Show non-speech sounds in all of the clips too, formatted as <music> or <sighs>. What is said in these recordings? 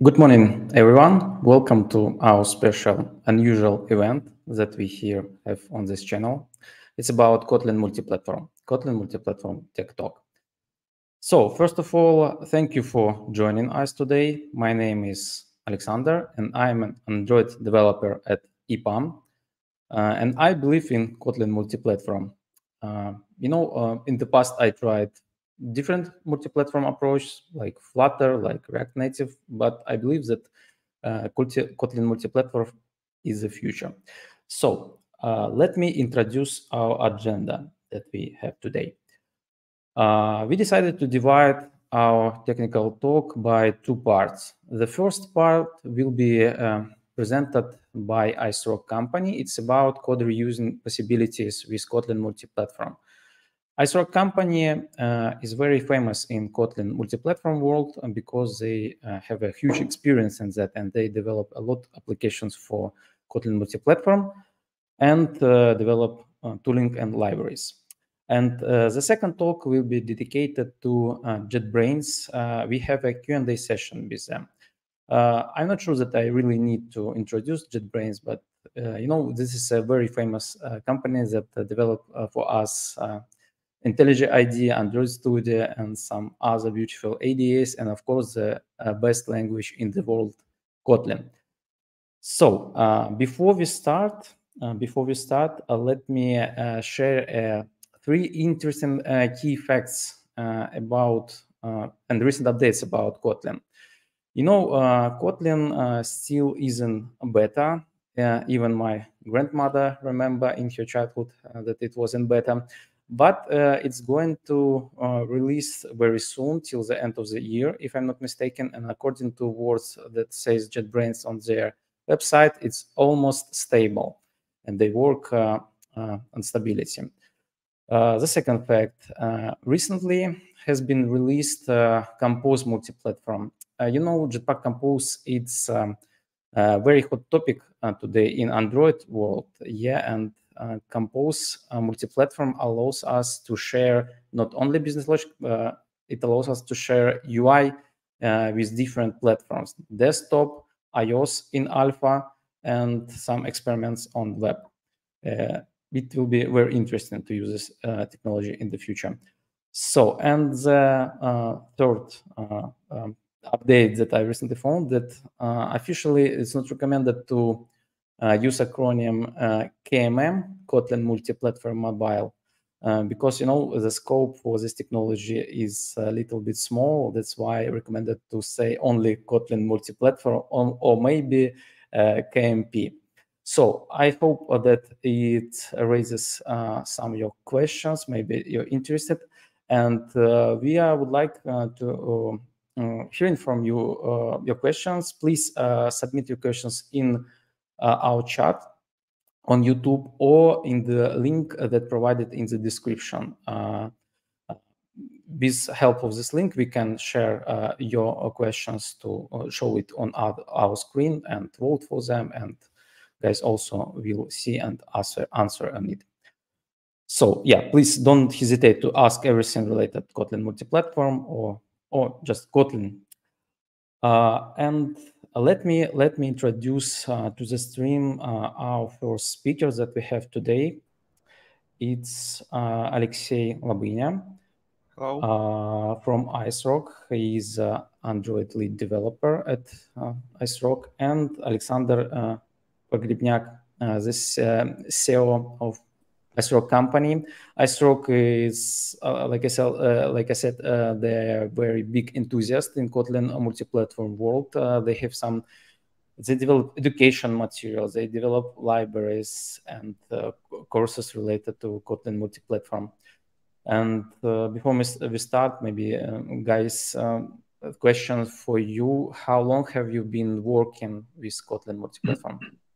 Good morning, everyone. Welcome to our special, unusual event that we here have on this channel. It's about Kotlin multi-platform, Kotlin multi-platform Tech Talk. So first of all, thank you for joining us today. My name is Alexander, and I'm an Android developer at EPAM. Uh, and I believe in Kotlin multi-platform. Uh, you know, uh, in the past, I tried different multi-platform approach like Flutter, like React Native, but I believe that uh, Kotlin multi-platform is the future. So uh, let me introduce our agenda that we have today. Uh, we decided to divide our technical talk by two parts. The first part will be uh, presented by IceRock company. It's about code reusing possibilities with Kotlin multi-platform. IceRock company uh, is very famous in Kotlin multi-platform world uh, because they uh, have a huge experience in that and they develop a lot of applications for Kotlin multi-platform and uh, develop uh, tooling and libraries. And uh, the second talk will be dedicated to JetBrains. we have a Q&A session with them. I'm not sure that I really need to introduce JetBrains, but you know, this is a very famous company that developed for us IntelliJ IDEA, Android Studio, and some other beautiful IDEs, and of course, the uh, best language in the world, Kotlin. So uh, before we start, uh, before we start, uh, let me uh, share uh, three interesting key facts about and recent updates about Kotlin. You know, Kotlin still isn't beta. even my grandmother remember in her childhood that it was in beta but uh, it's going to uh, release very soon till the end of the year if i'm not mistaken. And according to words that says jetbrains on their website it's almost stable and they work uh, uh on stability. Uh, the second fact uh, recently has been released compose multi-platform. You know jetpack compose it's um, a very hot topic today in android world. Yeah and compose uh, multi-platform allows us to share not only business logic, uh, it allows us to share UI with different platforms, desktop, iOS in alpha, and some experiments on web. it will be very interesting to use this technology in the future. So, and the uh, third uh, um, update that I recently found that uh, officially it's not recommended to uh, use acronym uh, KMM, Kotlin Multi-Platform Mobile, uh, because you know the scope for this technology is a little bit small. That's why I recommended to say only Kotlin multi-platform or, or maybe uh, KMP. So I hope that it raises uh, some of your questions. Maybe you're interested, and uh, we would like to hearing from you your questions. Please submit your questions in uh, our chat on YouTube or in the link that provided in the description. Uh, with help of this link, we can share uh, your questions to uh, show it on our, our, screen and vote for them. And guys also will see and answer, answer on it. So yeah, please don't hesitate to ask everything related to Kotlin multi-platform or, or just Kotlin. Uh, and uh, Uh, let me let me introduce uh, to the stream uh, our first speaker that we have today. It's uh, Alexey Lobynya uh, from IceRock. He is Android lead developer at IceRock, and Alexander Pogrebnyak, this CEO of IceRock company. IceRock is, uh, like I said, uh, like I said, uh, they're very big enthusiast in Kotlin multi-platform world. Uh, they have some, they develop education materials, they develop libraries and uh, courses related to Kotlin multi-platform. And uh, before we start, maybe guys, um, question for you: How long have you been working with Kotlin multi-platform? <clears throat>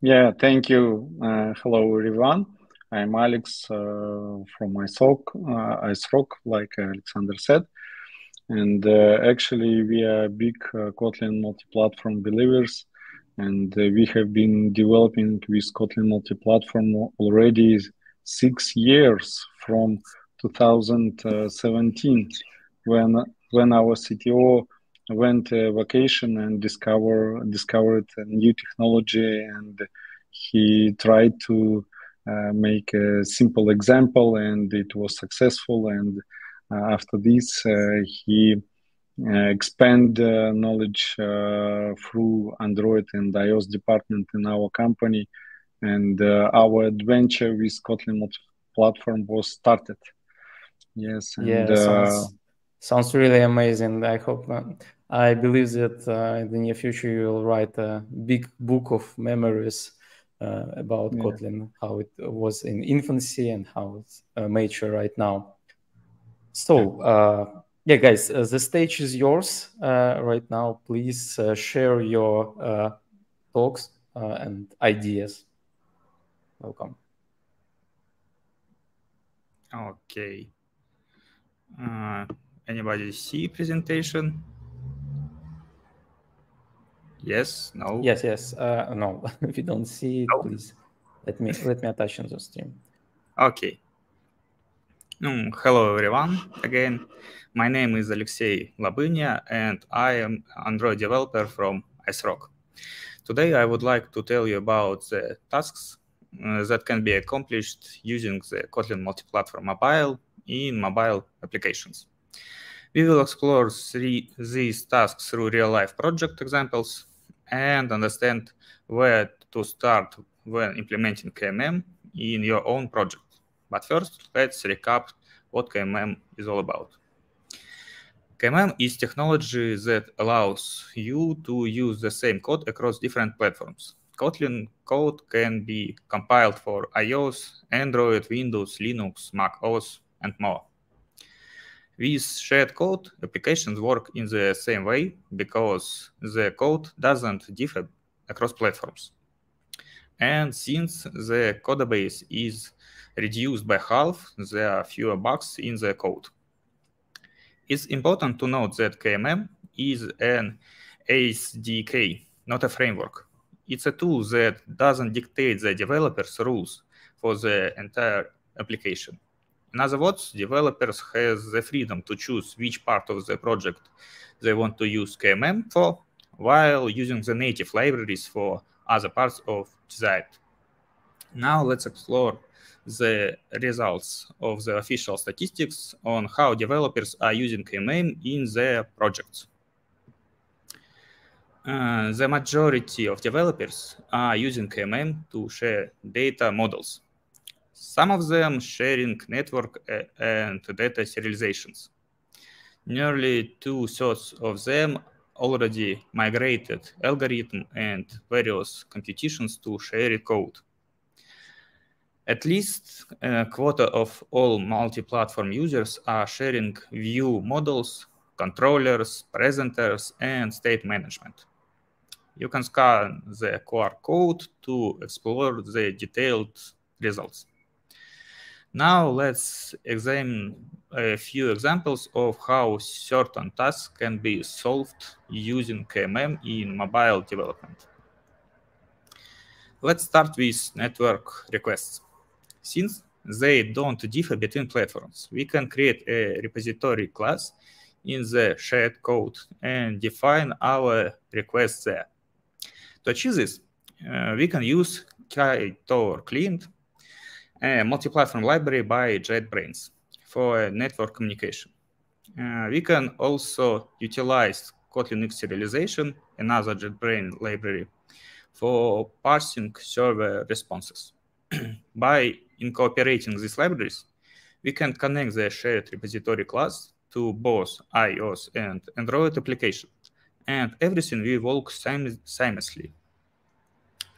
Yeah, thank you. Uh, hello, everyone. I'm Alex uh, from IceRock, uh, IceRock, like Alexander said. And uh, actually, we are big uh, Kotlin multi-platform believers, and uh, we have been developing with Kotlin multi-platform already six years from 2017, when when our CTO went a vacation and discover discovered a new technology and he tried to uh, make a simple example and it was successful. And uh, after this uh, he uh, expand knowledge through android and ios department in our company. And our adventure with kotlin platform was started. Yes and, yeah sounds really amazing. I hope I believe that uh, in the near future you will write a big book of memories uh, about yeah. Kotlin, how it was in infancy and how it's uh, mature right now. So, uh, yeah, guys, uh, the stage is yours uh, right now. Please uh, share your talks and ideas. Welcome. Okay. anybody see presentation? Yes, no. Yes, yes. Uh, no, <laughs> if you don't see it, no. please let me let me attach on the stream. Okay. Um, hello everyone. Again, my name is Alexey Lobynya, and I am Android developer from IceRock. Today, I would like to tell you about the tasks uh, that can be accomplished using the Kotlin multi-platform mobile in mobile applications. We will explore three, these tasks through real-life project examples and understand where to start when implementing KMM in your own project. But first, let's recap what KMM is all about. KMM is technology that allows you to use the same code across different platforms. Kotlin code can be compiled for iOS, Android, Windows, Linux, Mac OS, and more. With shared code, applications work in the same way because the code doesn't differ across platforms. And since the codebase is reduced by half, there are fewer bugs in the code. It's important to note that KMM is an SDK, not a framework. It's a tool that doesn't dictate the developer's rules for the entire application. In other words, developers have the freedom to choose which part of the project they want to use KMM for, while using the native libraries for other parts of design. Now let's explore the results of the official statistics on how developers are using KMM in their projects. Uh, the majority of developers are using KMM to share data models some of them sharing network and data serializations. Nearly two-thirds of them already migrated algorithm and various computations to shared code. At least a quarter of all multi-platform users are sharing view models, controllers, presenters, and state management. You can scan the QR code to explore the detailed results. Now let's examine a few examples of how certain tasks can be solved using KMM in mobile development. Let's start with network requests. Since they don't differ between platforms, we can create a repository class in the shared code and define our requests there. To achieve this, uh, we can use Ktor client a multi-platform library by JetBrains for network communication. Uh, we can also utilize kotlinx serialization, another JetBrains library, for parsing server responses. <clears throat> by incorporating these libraries, we can connect the shared repository class to both iOS and Android application, and everything will work seamlessly.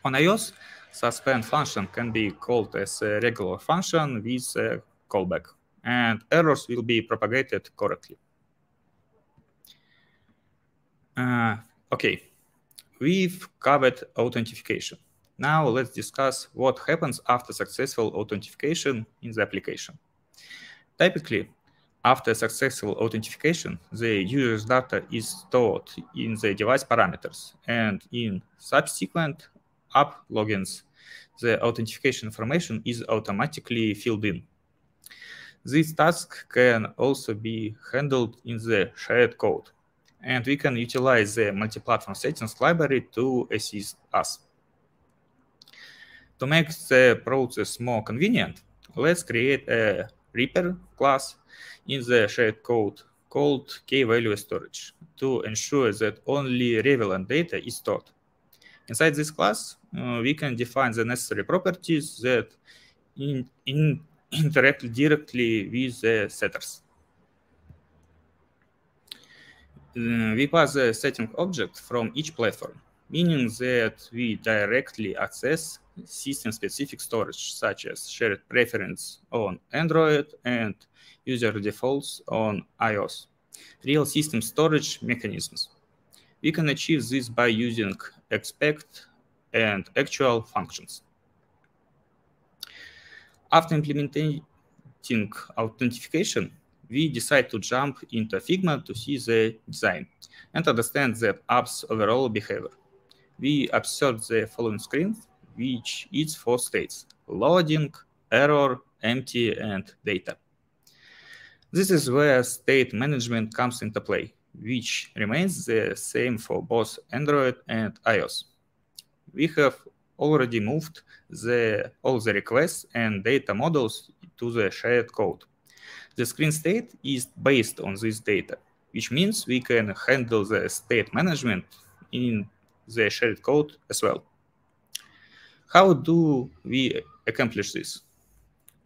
On iOS, suspend function can be called as a regular function with a callback, and errors will be propagated correctly. Uh, okay, we've covered authentication. Now let's discuss what happens after successful authentication in the application. Typically, after successful authentication, the user's data is stored in the device parameters, and in subsequent app logins, the authentication information is automatically filled in. This task can also be handled in the shared code. and we can utilize the multi-platform settings library to assist us. To make the process more convenient, let's create a wrapper class in the shared code called key-value storage to ensure that only relevant data is stored. Inside this class, uh, we can define the necessary properties that in, in <clears throat> interact directly with the setters. Uh, we pass the setting object from each platform, meaning that we directly access system-specific storage, such as shared preference on Android and user defaults on iOS, real system storage mechanisms. We can achieve this by using expect and actual functions. After implementing authentication, we decide to jump into Figma to see the design and understand the app's overall behavior. We observe the following screen, which is four states, loading, error, empty, and data. This is where state management comes into play, which remains the same for both Android and iOS. We have already moved the, all the requests and data models to the shared code. The screen state is based on this data, which means we can handle the state management in the shared code as well. How do we accomplish this?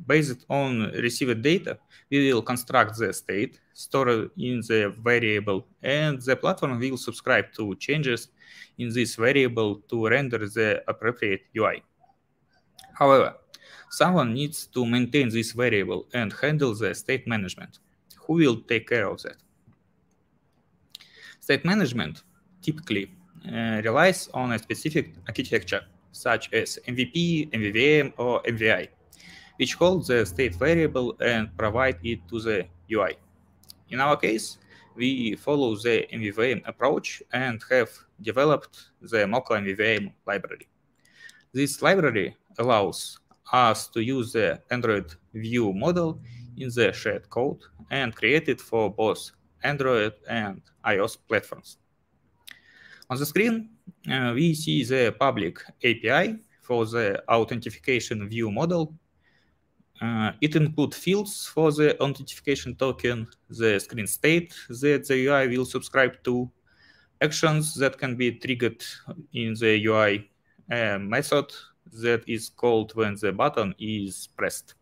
Based on received data, we will construct the state, store it in the variable, and the platform will subscribe to changes in this variable to render the appropriate UI. However, someone needs to maintain this variable and handle the state management. Who will take care of that? State management typically uh, relies on a specific architecture, such as MVP, MVVM, or MVI which holds the state variable and provide it to the UI. In our case, we follow the MVVM approach and have developed the Moko MVVM library. This library allows us to use the Android view model in the shared code and create it for both Android and iOS platforms. On the screen, uh, we see the public API for the authentication view model uh, it includes fields for the authentication token, the screen state that the UI will subscribe to, actions that can be triggered in the UI, a method that is called when the button is pressed.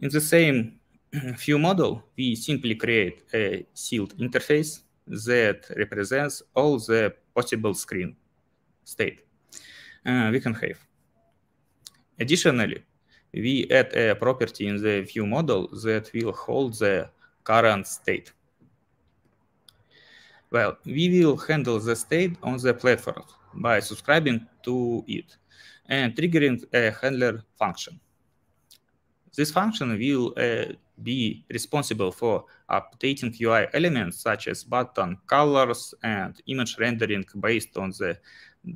In the same <clears throat> view model, we simply create a sealed interface that represents all the possible screen state uh, we can have. Additionally, we add a property in the view model that will hold the current state. Well, we will handle the state on the platform by subscribing to it and triggering a handler function. This function will uh, be responsible for updating UI elements such as button colors and image rendering based on the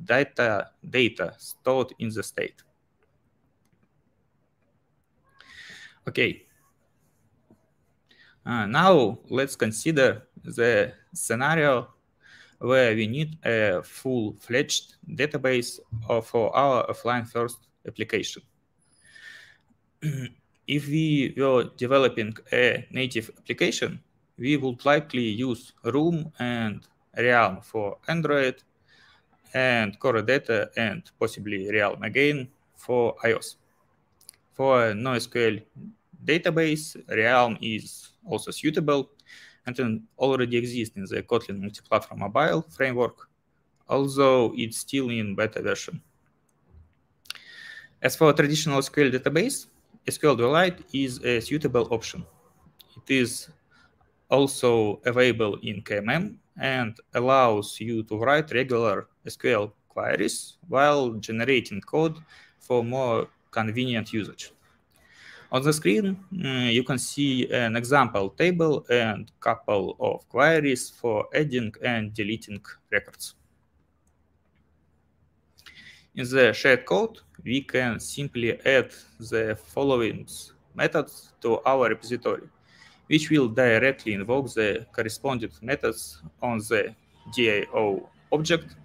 data, data stored in the state. Okay. Uh, now let's consider the scenario where we need a full-fledged database for our offline-first application. <clears throat> if we were developing a native application, we would likely use Room and Realm for Android and Core Data and possibly Realm again for iOS. For NoSQL database, Realm is also suitable and already exists in the Kotlin multi-platform mobile framework, although it's still in beta version. As for traditional SQL database, sql SQLite is a suitable option. It is also available in KMM and allows you to write regular SQL queries while generating code for more convenient usage. On the screen, mm, you can see an example table and couple of queries for adding and deleting records. In the shared code, we can simply add the following methods to our repository, which will directly invoke the corresponding methods on the DAO object,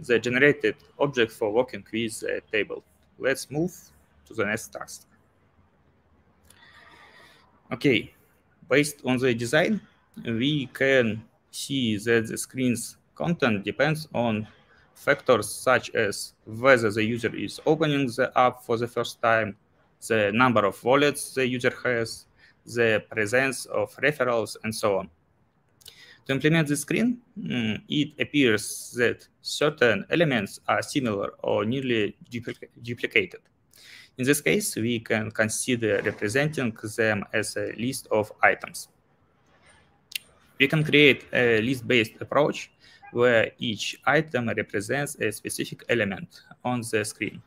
the generated object for working with the table. Let's move to the next task. Okay, based on the design, we can see that the screen's content depends on factors such as whether the user is opening the app for the first time, the number of wallets the user has, the presence of referrals, and so on. To implement the screen, mm, it appears that certain elements are similar or nearly duplicated. In this case, we can consider representing them as a list of items. We can create a list-based approach where each item represents a specific element on the screen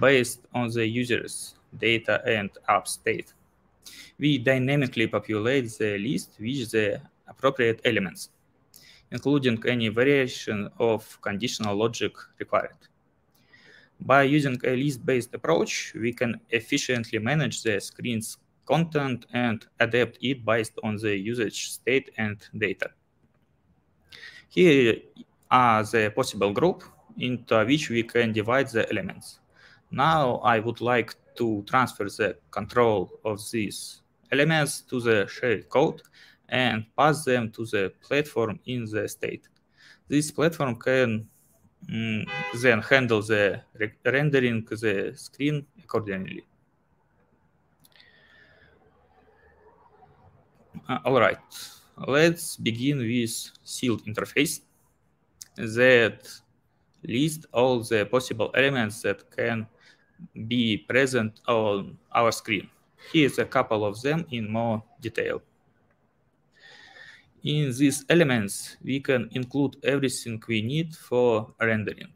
based on the user's data and app state. We dynamically populate the list with the appropriate elements, including any variation of conditional logic required. By using a list-based approach, we can efficiently manage the screen's content and adapt it based on the usage state and data. Here are the possible group into which we can divide the elements. Now I would like to transfer the control of these elements to the shared code and pass them to the platform in the state. This platform can mm, then handle the re rendering the screen accordingly. Uh, all right, let's begin with sealed interface that list all the possible elements that can be present on our screen. Here's a couple of them in more detail. In these elements, we can include everything we need for rendering,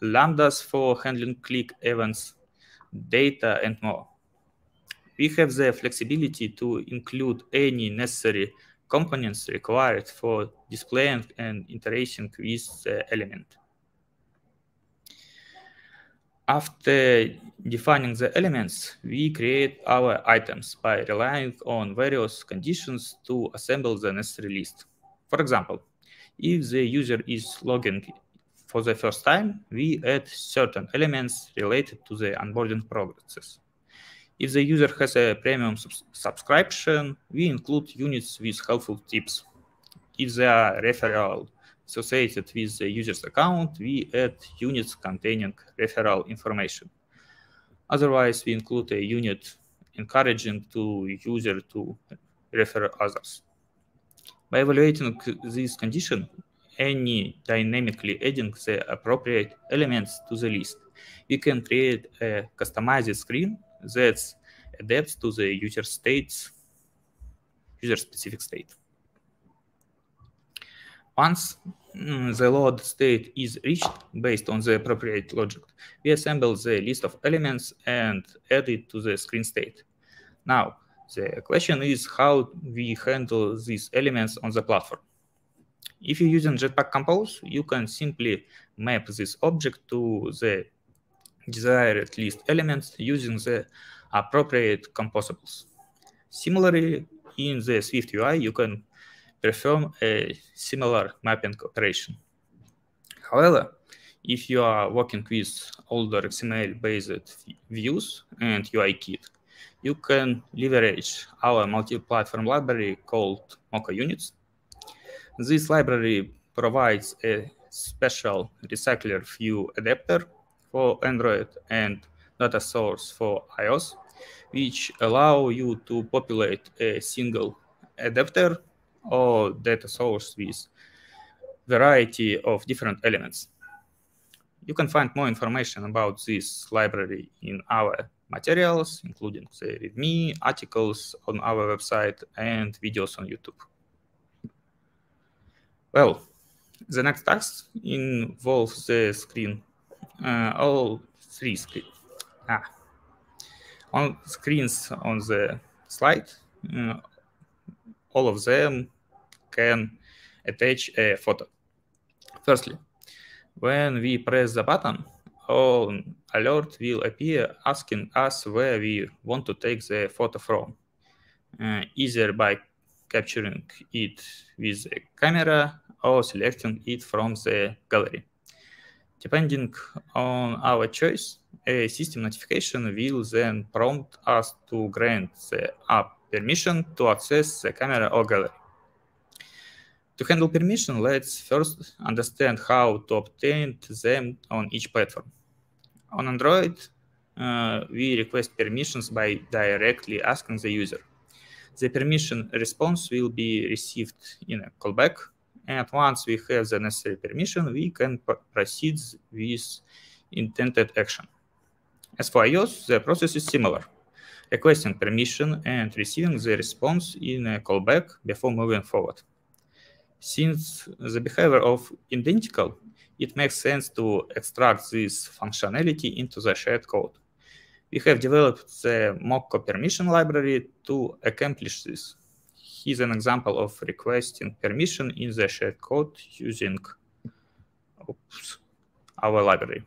lambdas for handling click events, data, and more. We have the flexibility to include any necessary components required for displaying and interacting with the element. After defining the elements, we create our items by relying on various conditions to assemble the necessary list. For example, if the user is logging for the first time, we add certain elements related to the onboarding process. If the user has a premium subs subscription, we include units with helpful tips. If they are referral associated with the user's account, we add units containing referral information. Otherwise, we include a unit encouraging to user to refer others. By evaluating this condition, any dynamically adding the appropriate elements to the list, we can create a customized screen that adapts to the user states, user-specific state. Once mm, the load state is reached based on the appropriate logic, we assemble the list of elements and add it to the screen state. Now, the question is how we handle these elements on the platform. If you're using Jetpack Compose, you can simply map this object to the desired list elements using the appropriate composables. Similarly, in the Swift UI, you can perform a э, similar mapping operation. However, if you are working with older XML-based views and UIKit, you can leverage our multi-platform library called Moko Units. This library provides a special recycler view adapter for Android and data source for iOS, which allow you to populate a single adapter or data source with variety of different elements. You can find more information about this library in our materials, including the README, articles on our website, and videos on YouTube. Well, the next task involves the screen, uh, all three. Ah, on screens on the slide, uh, all of them can attach a photo. Firstly, when we press the button, an alert will appear asking us where we want to take the photo from. uh, either by capturing it with a camera or selecting it from the gallery. Depending on our choice, a system notification will then prompt us to grant the app permission to access the camera or gallery. To handle permission, let's first understand how to obtain them on each platform. On Android, uh, we request permissions by directly asking the user. The permission response will be received in a callback and once we have the necessary permission, we can proceed with intended action. As for iOS, the process is similar, requesting permission and receiving the response in a callback before moving forward. Since the behavior of identical, it makes sense to extract this functionality into the shared code. We have developed the Moko permission library to accomplish this here's an example of requesting permission in the shared code using oops, our library.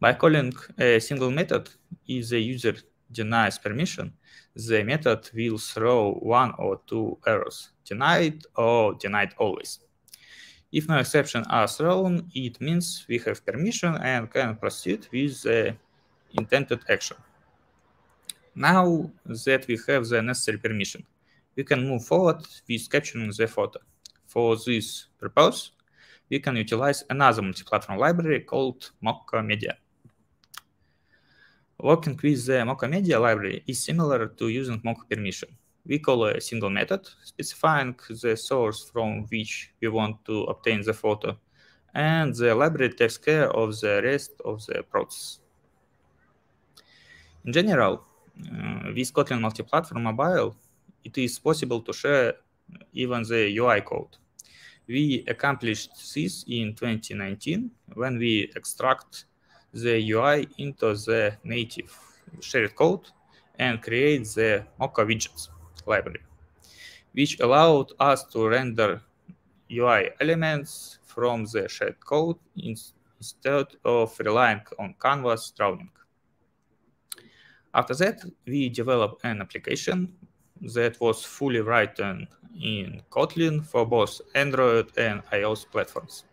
By calling a single method, if the user denies permission, the method will throw one or two errors, denied or denied always. If no exception are thrown, it means we have permission and can proceed with the intended action. Now that we have the necessary permission, we can move forward with capturing the photo. For this purpose, we can utilize another multi-platform library called Moko Media. Working with the Moko Media library is similar to using Moko permission. We call a single method specifying the source from which we want to obtain the photo, and the library takes care of the rest of the process. In general, uh, with Kotlin multi-platform mobile, it is possible to share even the UI code. We accomplished this in 2019 when we extract the UI into the native shared code and create the Moko widgets library, which allowed us to render UI elements from the shared code instead of relying on canvas drawing. After that, we developed an application that was fully written in Kotlin for both Android and iOS platforms.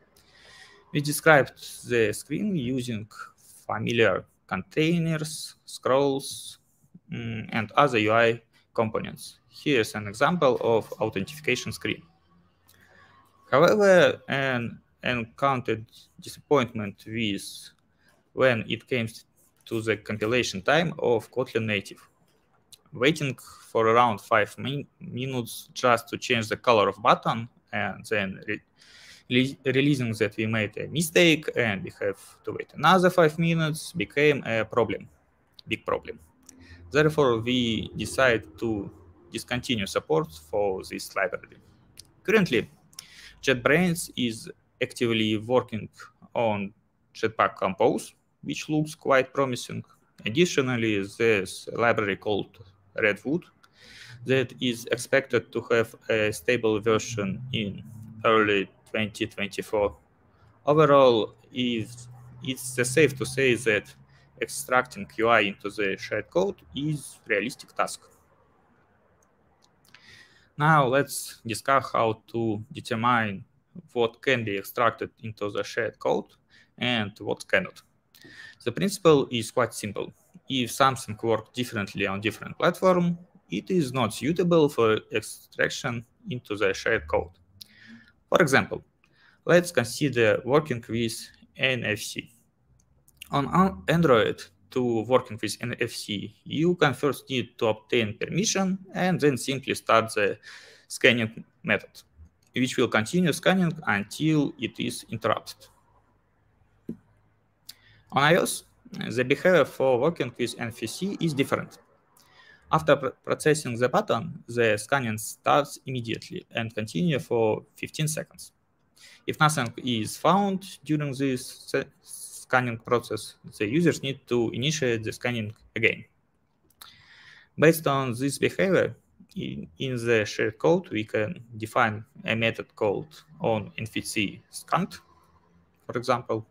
We described the screen using familiar containers, scrolls, mm, and other UI components. Here's an example of authentication screen. However, an encountered disappointment with when it came to the compilation time of Kotlin native waiting for around five min minutes just to change the color of button and then re releasing that we made a mistake and we have to wait another five minutes became a problem, big problem. Therefore, we decide to discontinue support for this library. Currently, JetBrains is actively working on Jetpack Compose, which looks quite promising. Additionally, there's a library called Redwood that is expected to have a stable version in early 2024. Overall, is it's safe to say that extracting UI into the shared code is realistic task. Now let's discuss how to determine what can be extracted into the shared code and what cannot. The principle is quite simple if something works differently on different platform, it is not suitable for extraction into the shared code. For example, let's consider working with NFC. On Android, to working with NFC, you can first need to obtain permission and then simply start the scanning method, which will continue scanning until it is interrupted. On iOS, the behavior for working with NFC is different. After processing the button, the scanning starts immediately and continues for 15 seconds. If nothing is found during this scanning process, the users need to initiate the scanning again. Based on this behavior, in, in the shared code, we can define a method called on NFC scanned, for example,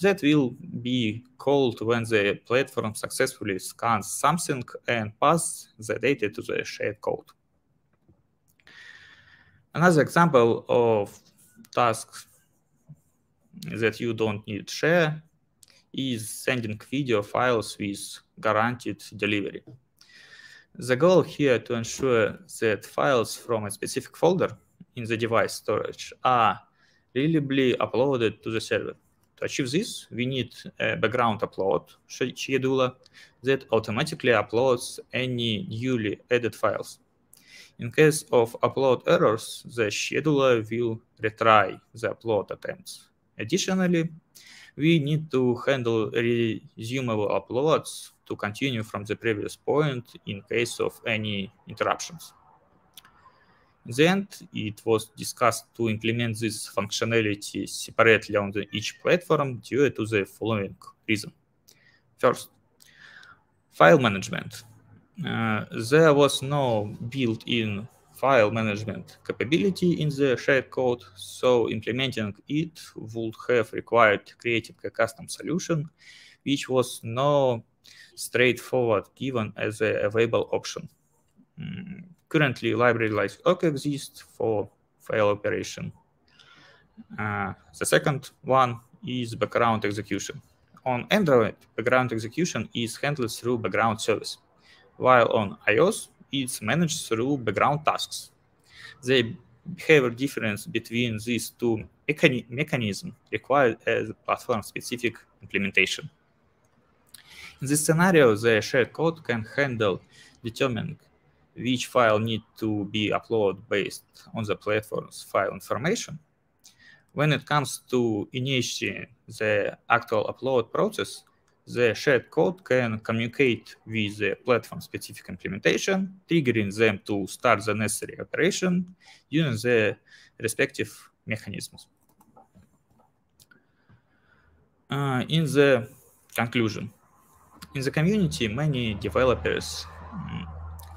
that will be called when the platform successfully scans something and passes the data to the shared code. Another example of tasks that you don't need share is sending video files with guaranteed delivery. The goal here to ensure that files from a specific folder in the device storage are reliably uploaded to the server. To achieve this, we need a background upload scheduler that automatically uploads any newly added files. In case of upload errors, the scheduler will retry the upload attempts. Additionally, we need to handle resumable uploads to continue from the previous point in case of any interruptions. The end, it was discussed to implement this functionality separately on each platform due to the following reason. First, file management. Uh, there was no built-in file management capability in the shared code, so implementing it would have required creating a custom solution, which was no straightforward given as a available option. Mm, currently, library like OK exists for file operation. Uh, the second one is background execution. On Android, background execution is handled through background service, while on iOS, it's managed through background tasks. The behavior difference between these two mechanisms requires a platform-specific implementation. In this scenario, the shared code can handle determining which file need to be uploaded based on the platform's file information. When it comes to initiating the actual upload process, the shared code can communicate with the platform-specific implementation, triggering them to start the necessary operation using the respective mechanisms. Uh, in the conclusion, in the community, many developers um,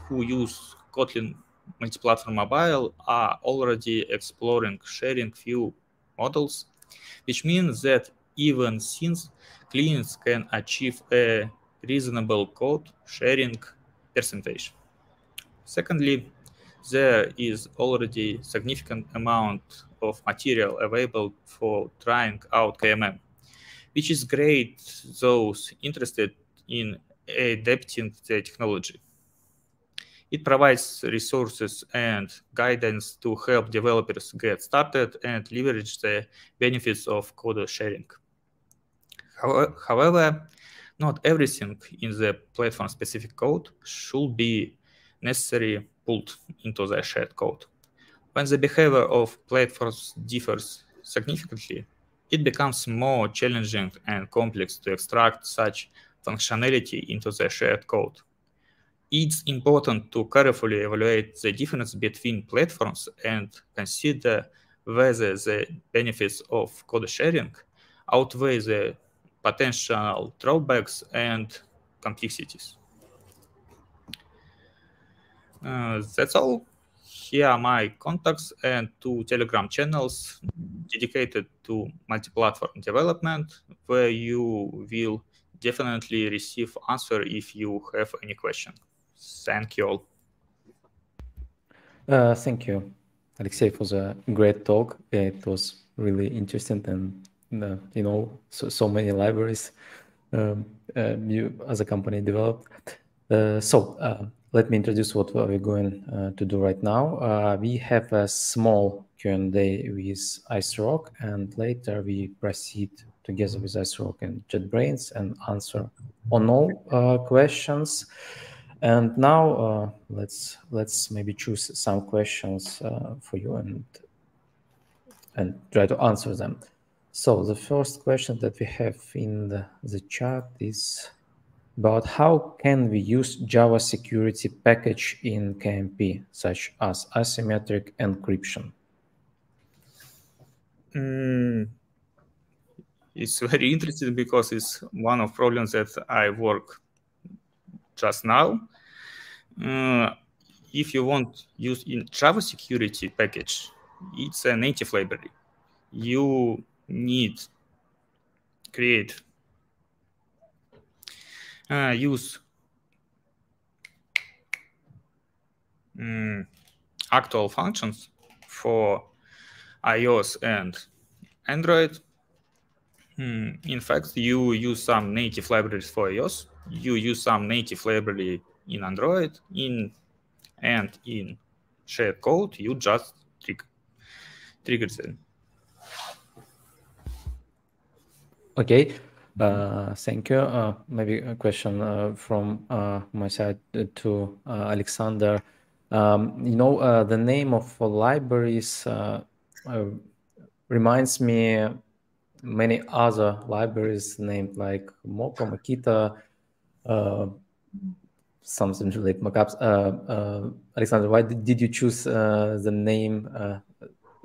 who use Kotlin multi-platform mobile are already exploring sharing view models, which means that even since clients can achieve a reasonable code sharing percentage. Secondly, there is already significant amount of material available for trying out KMM, which is great those interested in adapting the technology. It provides resources and guidance to help developers get started and leverage the benefits of code sharing. However, not everything in the platform-specific code should be necessarily pulled into the shared code. When the behavior of platforms differs significantly, it becomes more challenging and complex to extract such functionality into the shared code. It's important to carefully evaluate the difference between platforms and consider whether the benefits of code sharing outweigh the potential drawbacks and complexities. Uh, that's all. Here are my contacts and two Telegram channels dedicated to multi-platform development, where you will definitely receive answer if you have any question. Thank you all. Uh, thank you, Alexey, for the great talk. It was really interesting and uh, you know so, so many libraries um, uh, you as a company developed. Uh, so uh, let me introduce what we're going uh, to do right now. We have a small Q&A with IceRock, and later we proceed together with IceRock and JetBrains and answer on all questions. And now let's let's maybe choose some questions for you and and try to answer them. So the first question that we have in the, the chat is about how can we use Java security package in KMP, such as asymmetric encryption? Mm, it's very interesting because it's one of problems that I work just now. Uh, if you want use in Java security package, it's a native library. You need create uh, use um, actual functions for iOS and Android. Mm, in fact, you use some native libraries for iOS. You use some native library in Android. In and in shared code, you just trigger trigger them. Okay. Uh, thank you. Uh, maybe a question uh, from uh, my side to uh, Alexander. Um, you know, uh, the name of libraries reminds me many other libraries named like Mocha, Mockito, something like mockups. Alexander, why did, did you choose the name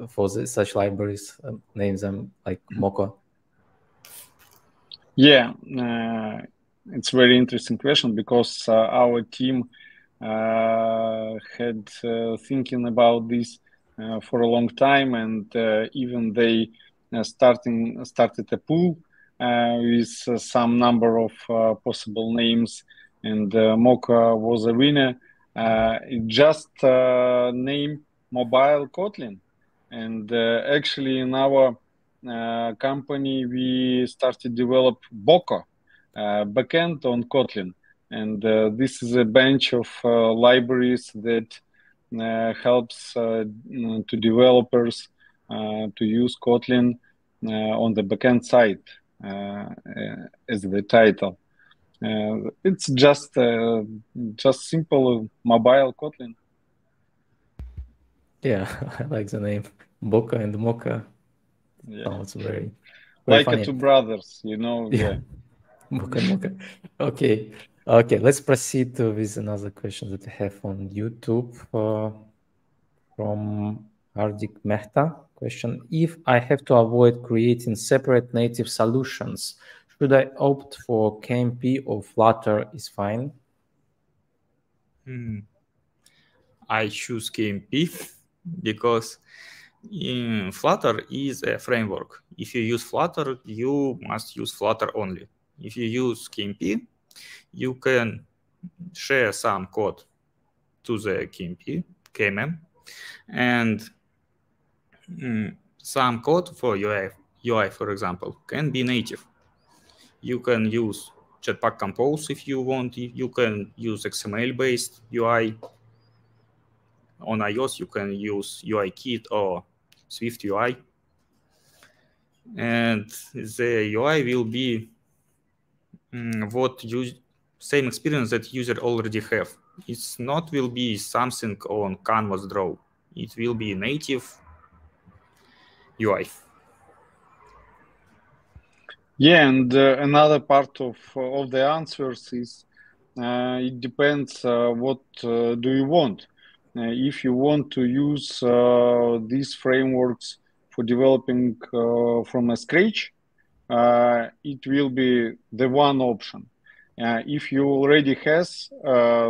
for the, such libraries? names them like Moko? Yeah, uh, it's very interesting question because uh, our team uh, had uh, thinking about this uh, for a long time, and uh, even they starting started a pool Uh, with some number of uh, possible names, and uh, Moko was a winner. it just named mobile Kotlin, and actually in our uh, company, we started develop Boko uh, backend on Kotlin, and uh, this is a bunch of libraries that helps to developers to use Kotlin on the backend side as the title. Uh, it's just uh, just simple mobile Kotlin. Yeah, <laughs> I like the name Boca and Moko. Yeah. it's very, very like funny. two brothers, you know. <laughs> Yeah. <laughs> Mocha, Mocha. Okay. Okay, let's proceed with another question that I have on YouTube uh, from Hardik Mehta. Question If I have to avoid creating separate native solutions, should I opt for KMP or Flutter is fine? Hmm. I choose KMP <laughs> because in Flutter is a framework. If you use Flutter, you must use Flutter only. If you use KMP, you can share some code to the KMP, KMM, and mm, some code for UI, UI, for example, can be native. You can use Jetpack Compose if you want. You can use XML-based UI. On iOS, you can use UIKit or Swift UI. And the UI will be um, what you same experience that user already have. It's not will be something on Canvas Draw. It will be native UI. Yeah, and uh, another part of of the answers is uh, it depends uh, what uh, do you want. Uh, if you want to use uh, these frameworks for developing uh, from a scratch, it will be the one option. if you already has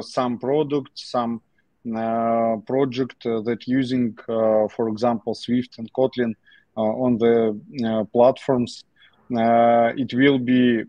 some product, some uh, project uh, that using, uh, for example, Swift and Kotlin Uh, on the uh, platforms, uh, it will be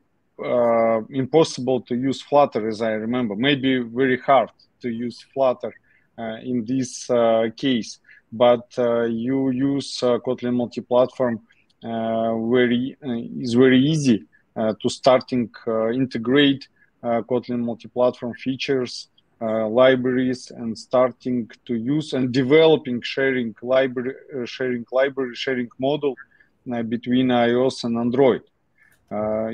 impossible to use Flutter, as I remember. Maybe very hard to use Flutter uh, in this uh, case. But uh, you use Kotlin multi-platform very is very easy to starting integrate Kotlin multi-platform features uh, libraries and starting to use and developing sharing library uh, sharing library sharing model uh, between ios and android.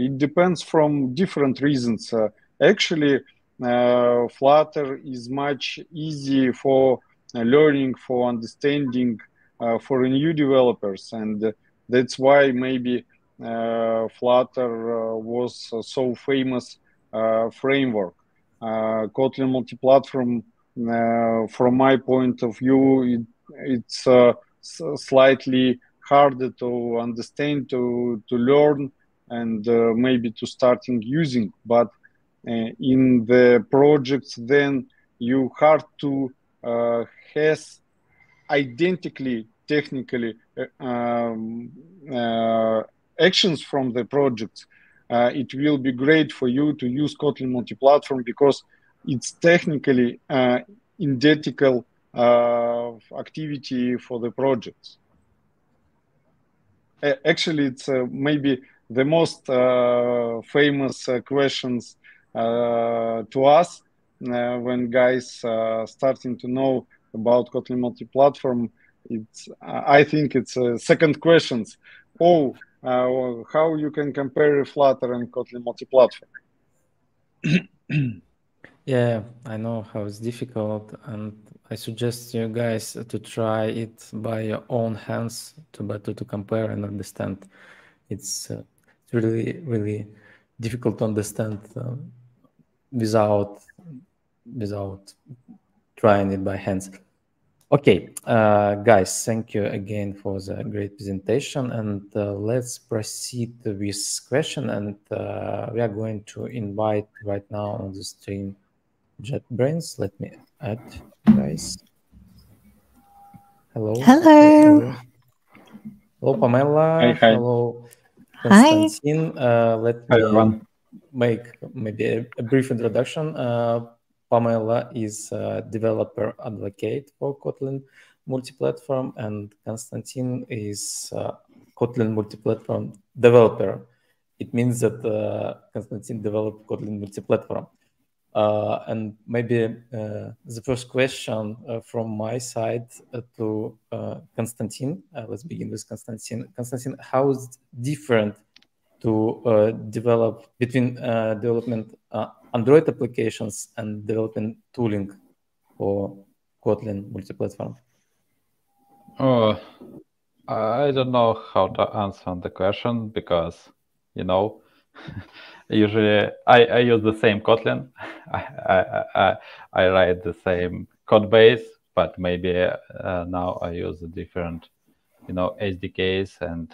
It depends from different reasons. Actually uh, Flutter is much easy for uh, learning, for understanding uh, for new developers, and that's why maybe Flutter was so famous framework. Kotlin multi-platform, from my point of view, it, it's slightly harder to understand, to to learn, and uh, maybe to starting using. But uh, in the projects, then you have to uh, has identically technically uh, um, uh, actions from the projects, uh, it will be great for you to use Kotlin multi-platform because it's technically uh, identical uh, activity for the projects. Actually, it's uh, maybe the most uh, famous uh, questions to us when guys starting to know about Kotlin multi-platform. It's I think it's second questions. Oh, how you can compare Flutter and Kotlin multi-platform? <clears throat> Yeah, I know how it's difficult, and I suggest you guys to try it by your own hands to better to compare and understand. It's uh, really really difficult to understand uh, without without trying it by hands. Okay, uh, guys, thank you again for the great presentation, and uh, let's proceed with question. And uh, we are going to invite right now on the stream JetBrains. Let me add guys. Hello. Hello. Hello, Pamela. Hi, hi. Hello, Hi. Uh, let Hi, me everyone. make maybe a, a brief introduction. Pamela is a developer advocate for Kotlin multi-platform, and Konstantin is Kotlin multi-platform developer. It means that uh, Konstantin developed Kotlin multi-platform. Uh, and maybe uh, the first question from my side to Konstantin. Let's begin with Konstantin. Konstantin, how is different to uh, develop between uh, development uh, Android applications and development tooling for Kotlin multi-platform? Oh, I don't know how to answer the question because, you know, <laughs> usually I, I use the same Kotlin. <laughs> I, I, I, I write the same code base, but maybe uh, now I use different, you know, SDKs and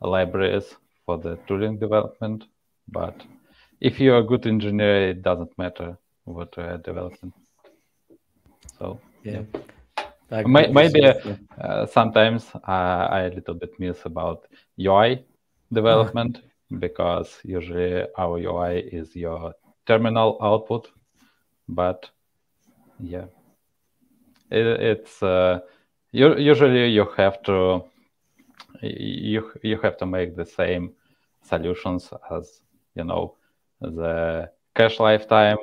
libraries for the tooling development. But if you're a good engineer, it doesn't matter what you're developing. So yeah. yeah. Maybe uh, sometimes uh, I a little bit miss about UI development <laughs> because usually our UI is your terminal output, but yeah, it, it's uh, you, usually you have to you you have to make the same solutions as you know the cache lifetime,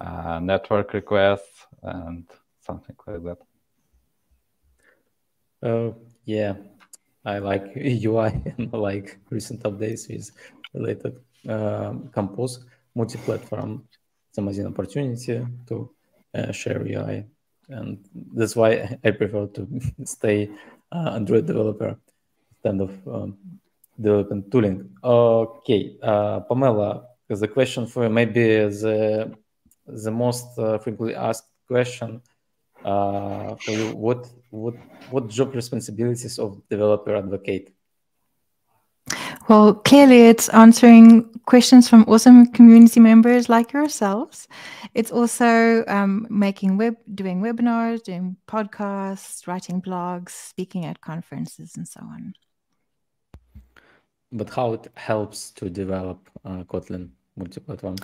uh, network requests, and something like that. Oh yeah, I like <laughs> UI and like recent updates with related um, Compose multi-platform. It's amazing opportunity to uh, share UI, and that's why I prefer to <laughs> stay uh, Android developer instead of um, developing tooling. Okay, uh, Pamela, the question for you, maybe the the most uh, frequently asked question uh, for you: what what what job responsibilities of developer advocate? Well, clearly, it's answering questions from awesome community members like yourselves. It's also um, making web, doing webinars, doing podcasts, writing blogs, speaking at conferences, and so on. But how it helps to develop uh, Kotlin multi-platform?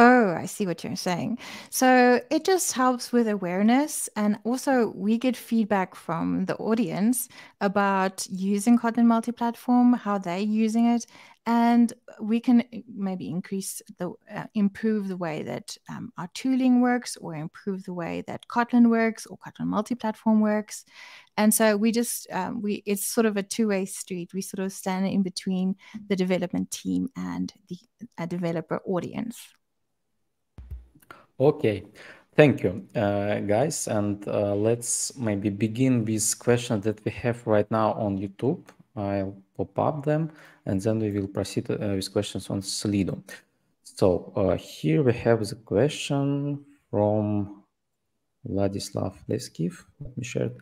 Oh, I see what you're saying. So it just helps with awareness. And also, we get feedback from the audience about using Kotlin multi platform, how they're using it. And we can uh, maybe increase the, uh, improve the way that um, our tooling works or improve the way that Kotlin works or Kotlin multi platform works. And so we just, um, we, it's sort of a two way street. We sort of stand in between the development team and the uh, developer audience. Okay, thank you, uh, guys. And uh, let's maybe begin with questions that we have right now on YouTube. I'll pop up them, and then we will proceed uh, with questions on Slido. So uh, here we have the question from Vladislav Leskiv. Let me share it.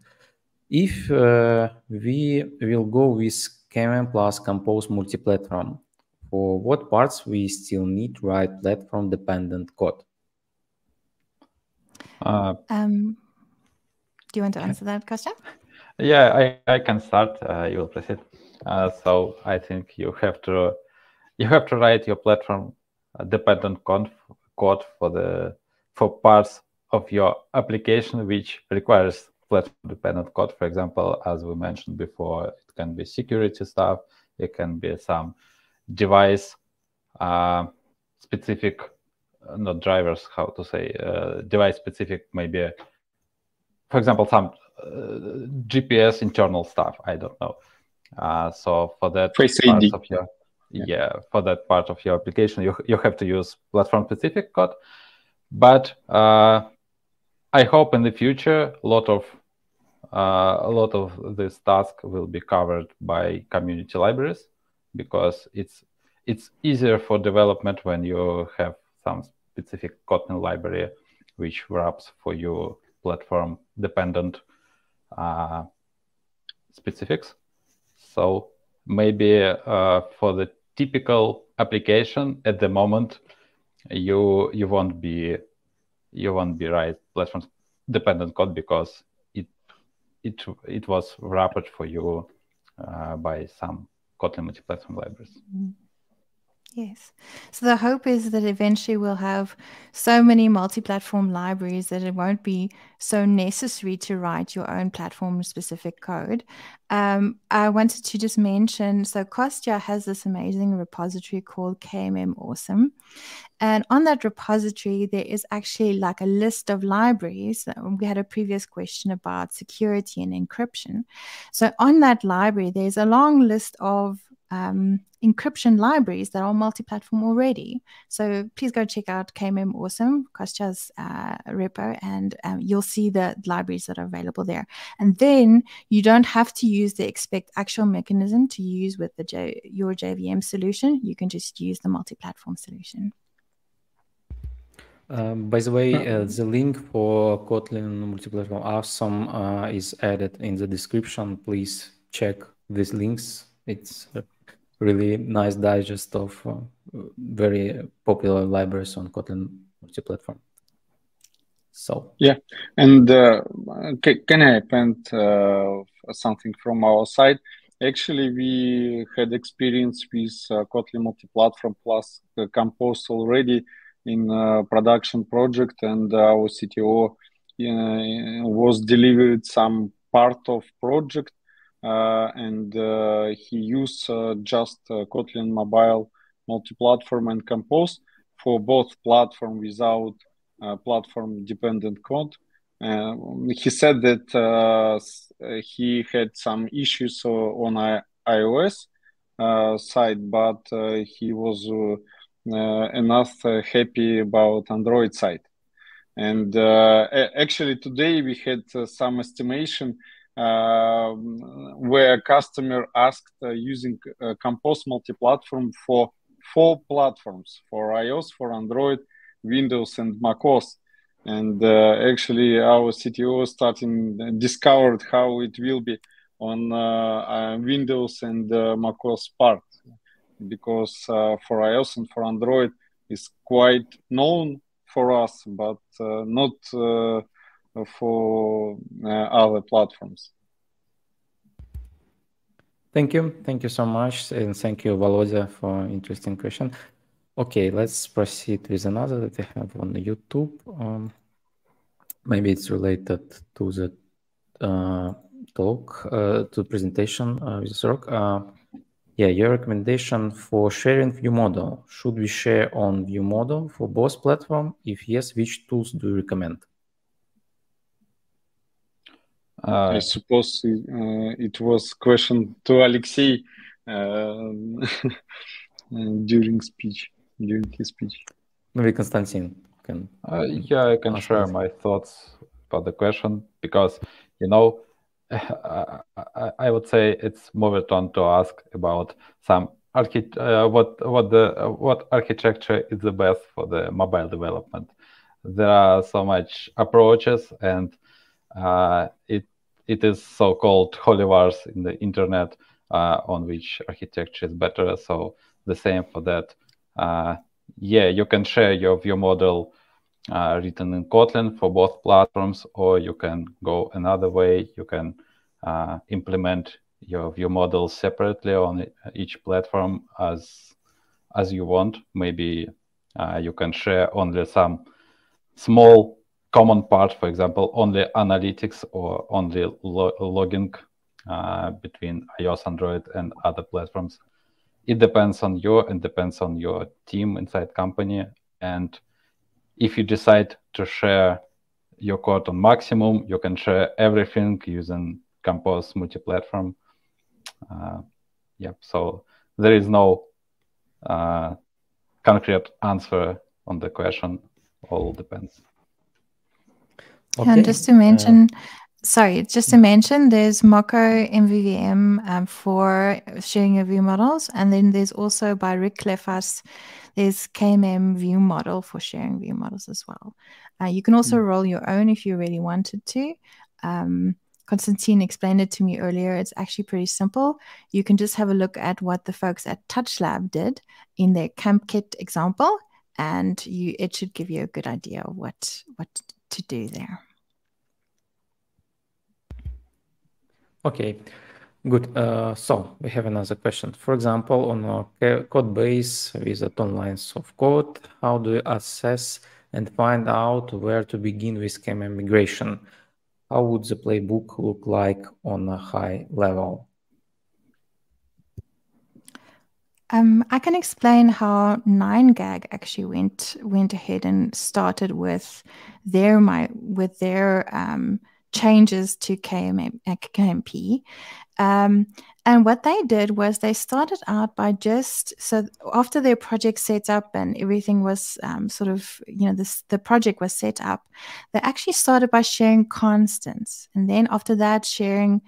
If uh, we will go with KMM plus Compose multi-platform, for what parts we still need write platform-dependent code? Uh, um, do you want to answer that, question? Yeah, I, I can start. Uh, you will proceed. Uh, so I think you have to you have to write your platform dependent code for the for parts of your application which requires platform dependent code. For example, as we mentioned before, it can be security stuff. It can be some device uh, specific, uh, not drivers, how to say, uh, device specific, maybe, for example, some uh, GPS internal stuff. I don't know. Uh, so for that Face part of your yeah. yeah. for that part of your application, you you have to use platform specific code. But uh, I hope in the future a lot of uh, a lot of this task will be covered by community libraries because it's it's easier for development when you have some specific Kotlin library which wraps for you platform dependent uh, specifics. So maybe uh, for the typical application at the moment, you you won't be you won't be right platform dependent code because it it it was wrapped for you uh, by some Kotlin multi-platform libraries. Mm-hmm. Yes. So the hope is that eventually we'll have so many multi-platform libraries that it won't be so necessary to write your own platform-specific code. Um, I wanted to just mention, so Kostya has this amazing repository called KMM Awesome. And on that repository, there is actually like a list of libraries. We had a previous question about security and encryption. So on that library, there's a long list of um, encryption libraries that are multi-platform already. So please go check out KMM Awesome, Kostya's uh, repo, and um, you'll see the libraries that are available there. And then you don't have to use the expect actual mechanism to use with the J your JVM solution. You can just use the multi-platform solution. Um, by the way, uh, the link for Kotlin multi-platform awesome uh, is added in the description. Please check these links. It's really nice digest of uh, very popular libraries on Kotlin multi-platform. So yeah, and uh, can I append uh, something from our side? Actually, we had experience with uh, Kotlin multi-platform plus Compose already in production project, and our CTO uh, was delivered some part of project uh, Uh, and uh, he used uh, just uh, Kotlin mobile multi-platform and Compose for both platform without uh, platform dependent code. he said that he had some issues on iOS side, but he was enough happy about Android side. And uh, actually, today we had uh, some estimation uh, where customer asked uh, using uh, Compose multi-platform for four platforms for iOS, for Android, Windows, and macOS. And uh, actually, our CTO starting discovered how it will be on uh, Windows and macOS part, because for iOS and for Android is quite known for us, but not for uh, other platforms. Thank you. Thank you so much. And thank you, Volodya, for interesting question. Okay, let's proceed with another that I have on YouTube. Um, maybe it's related to the uh, talk, uh, to presentation uh, with Rock. Uh, yeah, your recommendation for sharing view model. Should we share on view model for both platform? If yes, which tools do you recommend? Uh, I suppose it, uh, it was question to Alexei uh, <laughs> during speech, during his speech. Maybe Konstantin can. Uh, yeah, I can share my thoughts about the question because you know, <sighs> I, I, would say it's more turn to ask about some archi- uh, what what the what architecture is the best for the mobile development. There are so much approaches and uh, it it is so-called holy in the internet uh, on which architecture is better. So the same for that. Uh, yeah, you can share your view model uh, written in Kotlin for both platforms, or you can go another way. You can uh, implement your view model separately on each platform as as you want. Maybe uh, you can share only some small common part, for example, only analytics or only lo logging uh, between iOS, Android, and other platforms. It depends on you and depends on your team inside company. And if you decide to share your code on maximum, you can share everything using Compose multi-platform. Uh, yeah, so there is no uh, concrete answer on the question. All depends. Okay. And just to mention, uh, sorry, just to mention, there's Moko MVVM um, for sharing your view models, and then there's also by Rick Clephas, there's KMM view model for sharing view models as well. Uh, you can also mm. roll your own if you really wanted to. Um, Konstantin explained it to me earlier. It's actually pretty simple. You can just have a look at what the folks at TouchLab did in their KaMPKit example, and you it should give you a good idea of what what to do there. Okay, good. Uh, so we have another question. For example, on a code base with a ton lines of code, how do you assess and find out where to begin with KMM migration? How would the playbook look like on a high level? Um, I can explain how 9gag actually went went ahead and started with their my with their um, changes to KM, KMP. Um, and what they did was they started out by just so after their project set up and everything was um, sort of you know this the project was set up, they actually started by sharing constants, and then after that sharing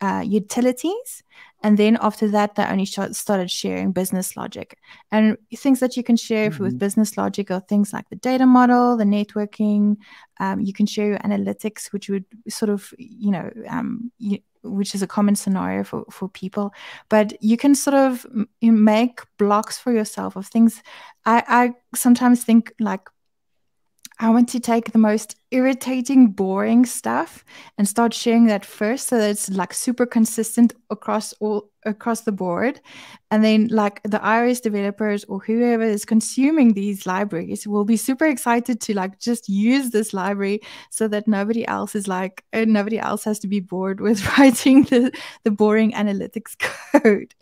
uh, utilities, and then after that they only started sharing business logic and things that you can share mm-hmm. with business logic are things like the data model, the networking. Um, you can share your analytics, which would sort of you know um, you, which is a common scenario for, for people but you can sort of make blocks for yourself of things i i sometimes think like I want to take the most irritating, boring stuff and start sharing that first so that it's like super consistent across all across the board. And then like the iOS developers or whoever is consuming these libraries will be super excited to like just use this library so that nobody else is like uh, nobody else has to be bored with <laughs> writing the, the boring analytics <laughs> code.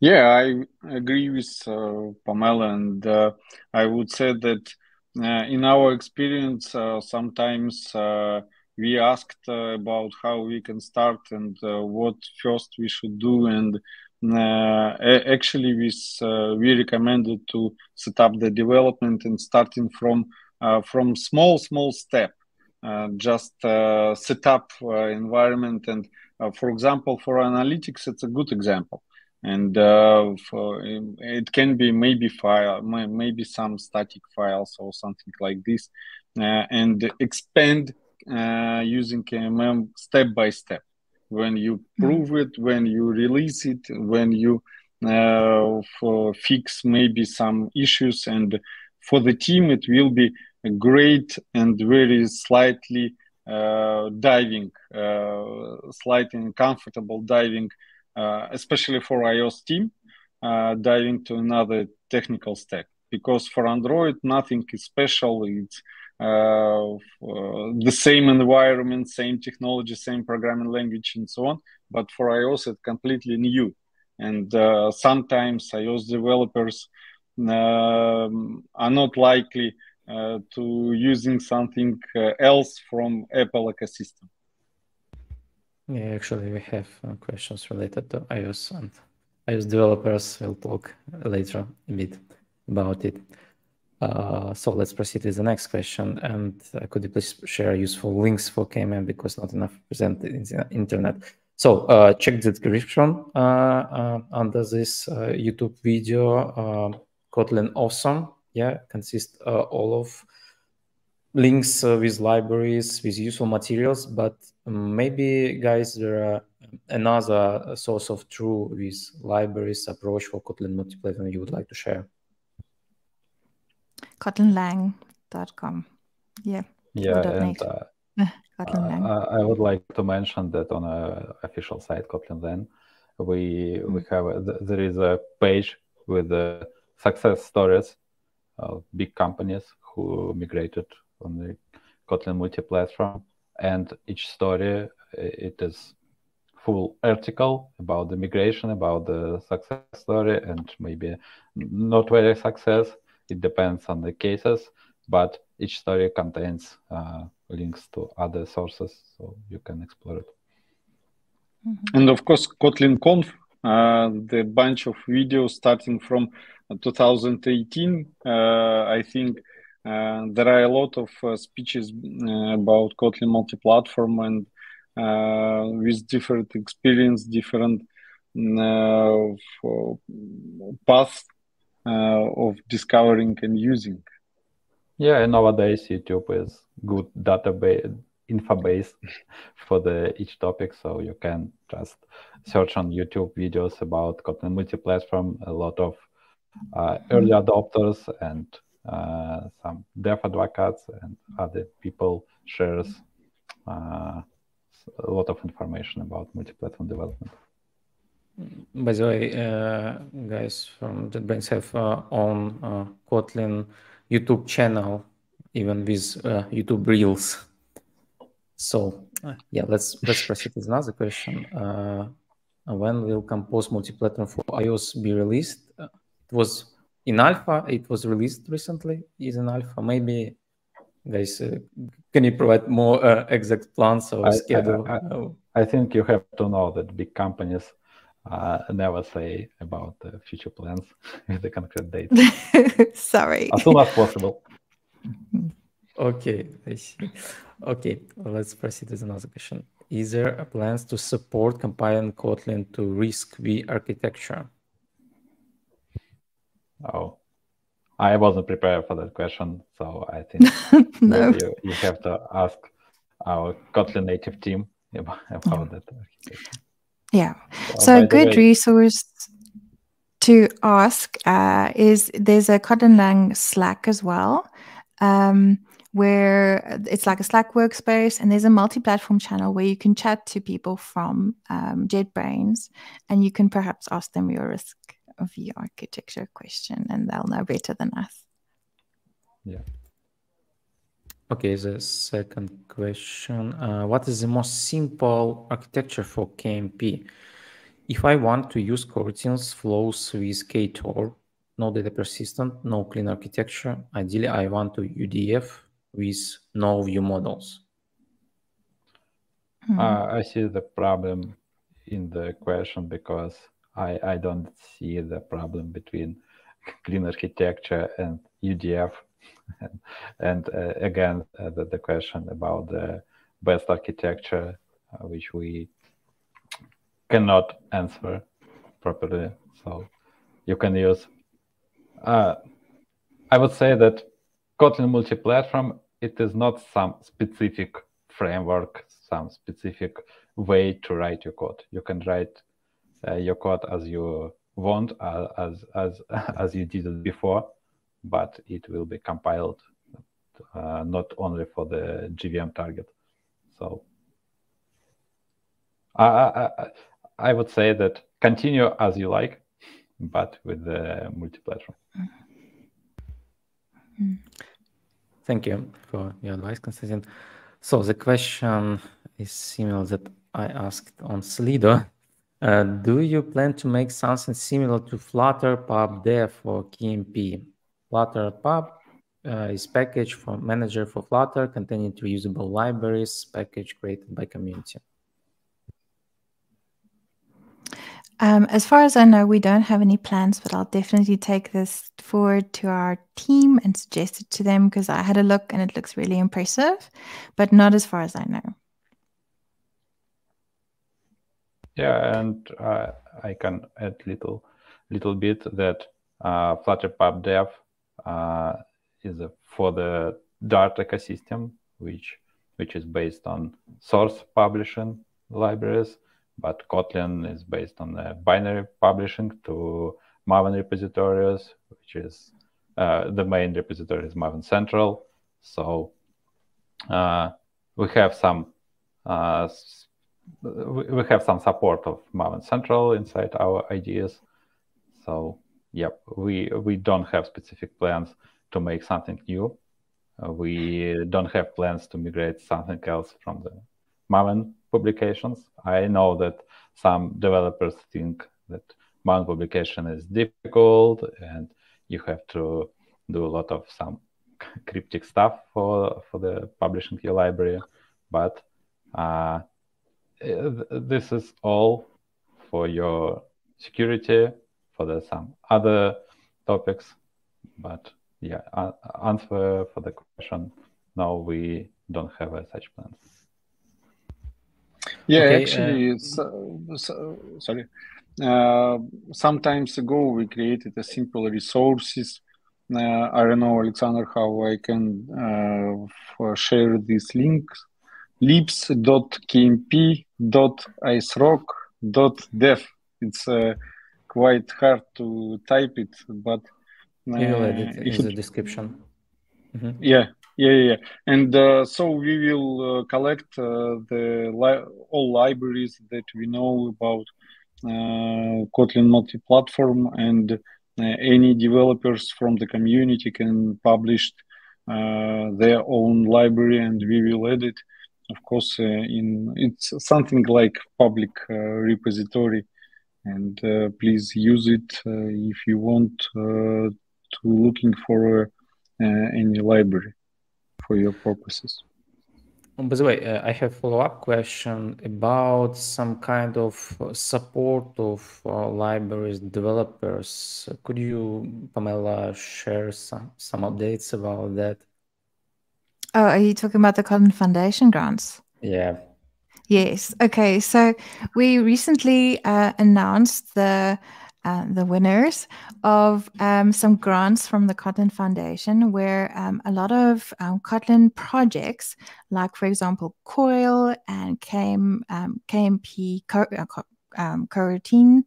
Yeah, I agree with uh, Pamela, and uh, I would say that uh, in our experience, uh, sometimes uh, we asked uh, about how we can start and what first we should do, and actually, we we recommended to set up the development and starting from from small small step, just set up environment and. for example, for analytics, it's a good example and uh, for, it can be maybe file maybe some static files or something like this uh, and expand uh, using KMM step by step when you mm-hmm. prove it when you release it when you uh, fix maybe some issues and for the team it will be a great and very slightly uh, diving uh, slightly uncomfortable diving especially for iOS team, uh, diving to another technical stack. Because for Android, nothing is special. It's uh, the same environment, same technology, same programming language, and so on. But for iOS, it's completely new. And sometimes iOS developers um, are not likely uh, to using something uh, else from Apple ecosystem. Yeah, actually, we have uh, questions related to iOS and iOS developers. We'll talk later a bit about it. Uh, so let's proceed with the next question. And uh, could you please share useful links for KMM because not enough presented in the internet. So uh, check the description uh, uh, under this YouTube video. Kotlin Awesome, yeah, consists all of links with libraries, with useful materials, but maybe guys there are another source of truth with libraries approach for kotlin multiplatform you would like to share. Kotlinlang.com yeah. Yeah and, uh, <laughs> Kotlin Lang? Uh, I would like to mention that on a official site, Kotlin Lang, we we have a, there is a page with the success stories of big companies who migrated on the Kotlin multi-platform, and each story it is full article about the migration, about the success story, and maybe not very success. It depends on the cases, but each story contains uh, links to other sources, so you can explore it. Mm-hmm. And of course, Kotlin Conf, uh, the bunch of videos starting from 2018. Uh, I think there are a lot of uh, speeches uh, about Kotlin multi-platform and uh, with different experience, different uh, paths uh, of discovering and using. Yeah, and nowadays YouTube is good database info base <laughs> for the each topic, so you can just search on YouTube videos about Kotlin multi-platform. A lot of uh, early adopters and uh, some dev advocates and other people shares uh, a lot of information about multi-platform development. By the way, uh, guys from JetBrains have uh, on uh, Kotlin YouTube channel, even with uh, YouTube Reels. So uh, yeah, let's let's proceed with another question. Uh, when will Compose multi-platform for iOS be released? it was in alpha. It was released recently. Is in alpha. Maybe guys uh, can you provide more uh, exact plans or I, schedule I, I, I, think you have to know that big companies uh, never say about the future plans <laughs> with the concrete date <laughs> sorry as soon as possible okay i see okay well, let's proceed with another question is there a plans to support compiling kotlin to risc-v architecture oh I wasn't prepared for that question, so I think <laughs> no. you, you have to ask our Kotlin native team about, about that. Yeah. So, so a good resource to ask uh, is there's a Kotlin Lang Slack as well, um, where it's like a Slack workspace, and there's a multi-platform channel where you can chat to people from um, JetBrains, and you can perhaps ask them your risk of the architecture question and they'll know better than us. Yeah. Okay, the second question. Uh, what is the most simple architecture for KMP? If I want to use coroutines flows with KTOR, no data persistent, no clean architecture, ideally I want to UDF with no view models. Hmm. Uh, I see the problem in the question because I, I don't see the problem between <laughs> clean architecture and UDF. <laughs> and, uh, again, uh, the, the, question about the best architecture, uh, which we cannot answer properly. So you can use, uh, I would say that Kotlin multi-platform, it is not some specific framework, some specific way to write your code. You can write uh, your code as you want, uh, as as <laughs> as you did it before, but it will be compiled uh, not only for the JVM target. So I, I I would say that continue as you like, but with the multi-platform. Thank you for your advice, Konstantin. So the question is similar that I asked on Slido. Uh, do you plan to make something similar to Flutter Pub Dev for KMP? Flutter Pub uh, is package for manager for Flutter containing reusable libraries, package created by community. Um, as far as I know, we don't have any plans, but I'll definitely take this forward to our team and suggest it to them because I had a look and it looks really impressive, but not as far as I know. Yeah, and uh, I can add little little bit that uh, Flutter Pub Dev uh, is a, for the Dart ecosystem, which which is based on source publishing libraries, but Kotlin is based on the binary publishing to Maven repositories, which is uh, the main repository is Maven Central. So uh, we have some uh, we have some support of Maven Central inside our IDEs. So yeah, we we don't have specific plans to make something new. Uh, we don't have plans to migrate something else from the Maven publications. I know that some developers think that Maven publication is difficult and you have to do a lot of some <laughs> cryptic stuff for for the publishing your library, but uh, this is all for your security for the some other topics but yeah uh, answer for the question. No we don't have a such plans. Yeah okay, actually uh... so, sorry. Uh, sometimes ago we created a simple resources. Uh, i don't know alexander how i can uh, share these links libs.kmp.icerock.dev. It's uh, quite hard to type it, but uh, you will edit in the description. Mm-hmm. Yeah, yeah, yeah. And uh, so we will uh, collect uh, the li- all libraries that we know about uh, Kotlin multi-platform, and any developers from the community can publish their own library, and we will edit of course uh, in it's something like public uh, repository and uh, please use it if you want to looking for any library for your purposes oh, by the way, uh, I have follow-up question about some kind of support of uh, libraries developers. Could you, Pamela, share some some updates about that? Oh, are you talking about the Kotlin Foundation grants? Yeah. Yes. Okay. So we recently uh, announced the uh, the winners of um, some grants from the Kotlin Foundation, where um, a lot of um, Kotlin projects, like for example Coil and KM, um, KMP co- uh, um, coroutine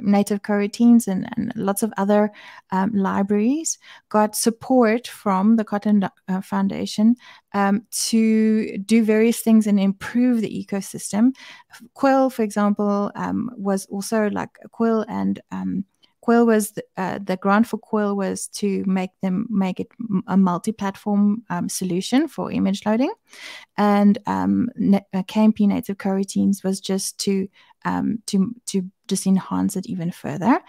native coroutines and, and lots of other um, libraries got support from the Kotlin uh, Foundation um, to do various things and improve the ecosystem. Coil, for example, um, was also like Coil and um, Coil was the, uh, the, grant for Coil was to make them make it a multi-platform um, solution for image loading, and um, uh, KMP native coroutines was just to um, to to just enhance it even further.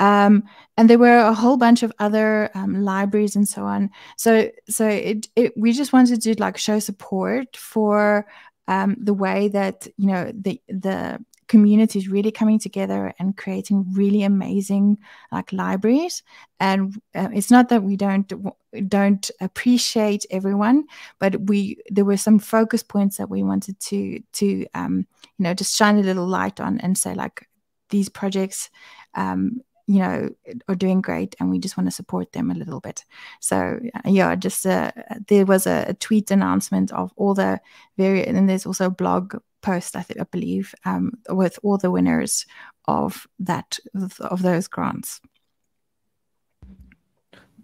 Um, and there were a whole bunch of other um, libraries and so on. So so it, it we just wanted to like show support for um, the way that you know the the community is really coming together and creating really amazing like libraries. And uh, it's not that we don't don't appreciate everyone but we there were some focus points that we wanted to to um, you know just shine a little light on and say like these projects um, you know are doing great and we just want to support them a little bit. So yeah just uh, there was a, a, tweet announcement of all the very and there's also a blog post i think i believe um, with all the winners of that of those grants.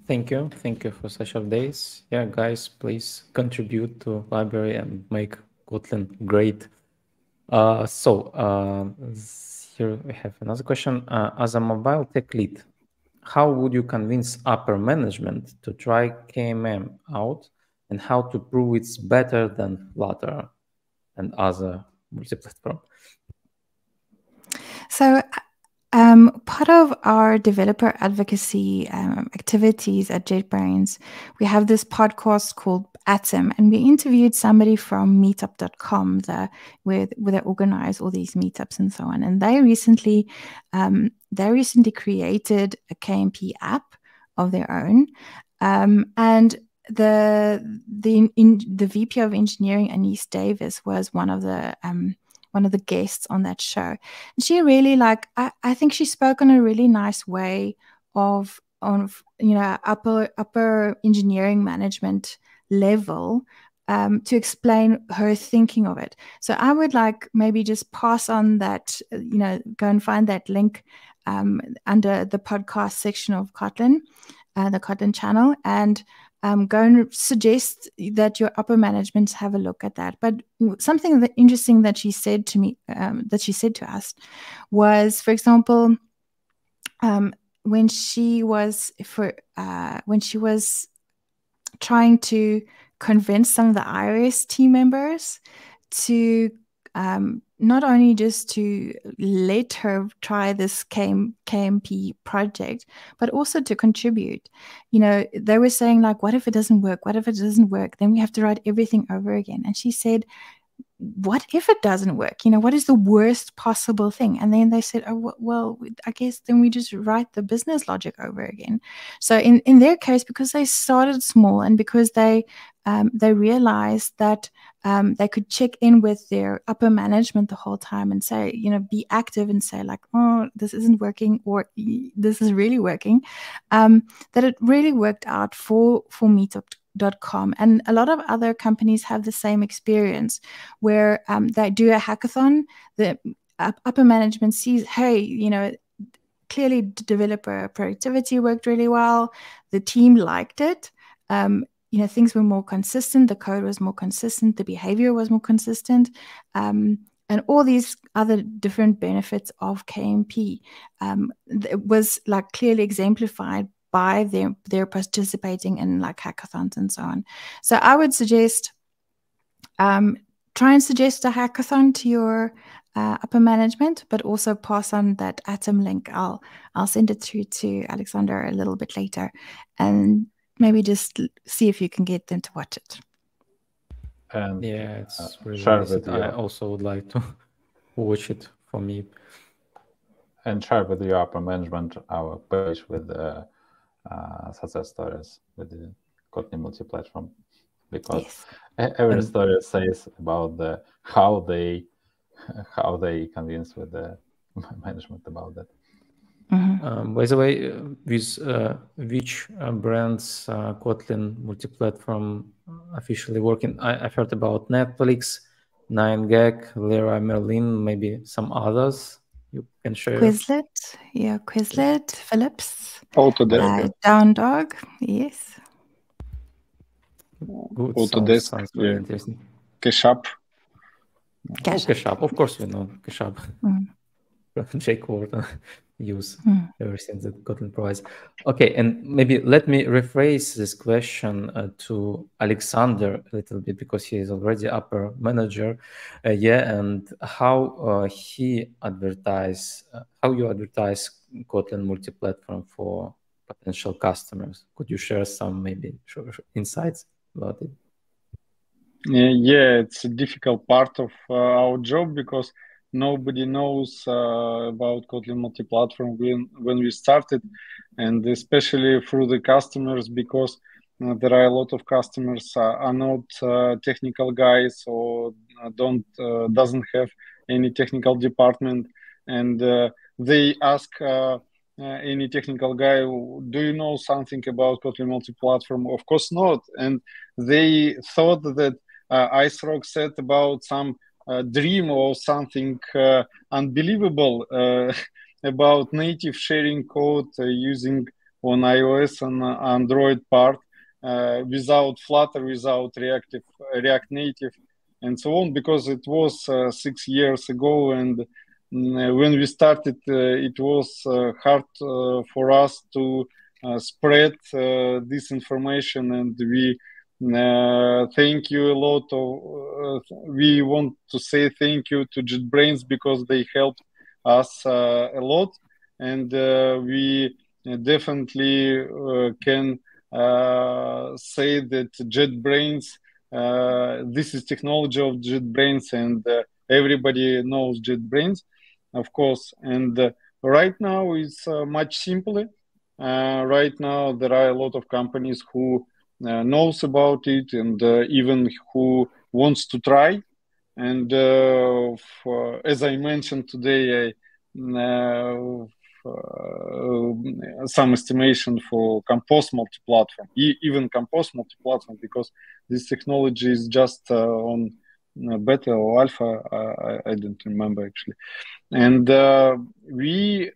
Thank you. Thank you for such updates. Yeah guys please contribute to library and make kotlin great. Uh, so uh, here we have another question. Uh, as a mobile tech lead, how would you convince upper management to try KMM out and how to prove it's better than Flutter and other multi-platform? So um, part of our developer advocacy um, activities at JetBrains, we have this podcast called Atom, and we interviewed somebody from Meetup.com, the, where where they organize all these meetups and so on. And they recently, um, they recently created a KMP app of their own, um, and the the in, the VP of engineering, Anise Davis, was one of the um, one of the guests on that show. And she really like I, I think she spoke in a really nice way of on you know upper upper engineering management level um, to explain her thinking of it. So I would like maybe just pass on that, you know, go and find that link um, under the podcast section of Kotlin, uh, the Kotlin channel, and um, go and suggest that your upper management have a look at that. But something that interesting that she said to me, um, that she said to us, was, for example, um, when she was for uh, when she was trying to convince some of the iOS team members to um, not only just to let her try this KM, KMP project, but also to contribute. You know, they were saying, like, what if it doesn't work? What if it doesn't work? Then we have to write everything over again. And she said, what if it doesn't work? You know, what is the worst possible thing? And then they said, oh, well, I guess then we just write the business logic over again. So in, in their case, because they started small and because they um, they realized that um, they could check in with their upper management the whole time and say, you know, be active and say like, oh, this isn't working or this is really working. Um, that it really worked out for for meetup.com. And a lot of other companies have the same experience where um, they do a hackathon, the upper management sees, hey, you know, clearly developer productivity worked really well, the team liked it. Um, you know, things were more consistent, the code was more consistent, the behavior was more consistent. Um, and all these other different benefits of KMP um, was like clearly exemplified by their their participating in like hackathons and so on. So I would suggest um, try and suggest a hackathon to your uh, upper management, but also pass on that Atom link. I'll I'll send it through to Alexander a little bit later, and maybe just see if you can get them to watch it. And yeah, it's uh, really nice. I also would like to <laughs> watch it for me. And share with your upper management our page with the uh, success stories with the Kotlin multi-platform because yes. every and, story says about the how they <laughs> how they convince with the <laughs> management about that. Mm-hmm. Um, by the way, uh, with uh, which uh, brands uh, Kotlin multi-platform officially working? I, have heard about Netflix, 9gag, Leroy Merlin, maybe some others you can share. Quizlet, yeah, Quizlet, Philips, Autodesk, uh, Down Dog, yes. Good. Autodesk, sounds, sounds very yeah. interesting. Cash Cash oh, Of course, you know Cash Mm. <laughs> Jake Wharton use mm. since the Kotlin provides. Okay, and maybe let me rephrase this question uh, to Alexander a little bit because he is already upper manager. Uh, yeah, and how uh, he advertise, uh, how you advertise Kotlin multi-platform for potential customers. Could you share some maybe insights about it? Yeah, it's a difficult part of uh, our job because nobody knows uh, about Kotlin multi-platform when when we started, and especially through the customers because uh, there are a lot of customers uh, are not uh, technical guys or uh, don't uh, doesn't have any technical department, and they ask. any technical guy, do you know something about Kotlin multi-platform? Of course not. And they thought that IceRock said about some dream or something uh, unbelievable uh, <laughs> about native sharing code uh, using on iOS and uh, Android part uh, without Flutter, without Reactive, uh, React Native, and so on, because it was six years ago and mm, when we started, it was hard for us to spread this information, and we uh, thank you a lot. Of, uh, we want to say thank you to JetBrains because they helped us uh, a lot, and uh, we definitely uh, can say that JetBrains. this is technology of JetBrains, and everybody knows JetBrains, of course. And right now it's much simpler. right now there are a lot of companies who knows about it and uh, even who wants to try. And uh, for, as I mentioned today, I, uh, some estimation for compose multi-platform, e- even compose multi-platform, because this technology is just uh, on beta or alpha. I, I, don't remember actually. And uh, we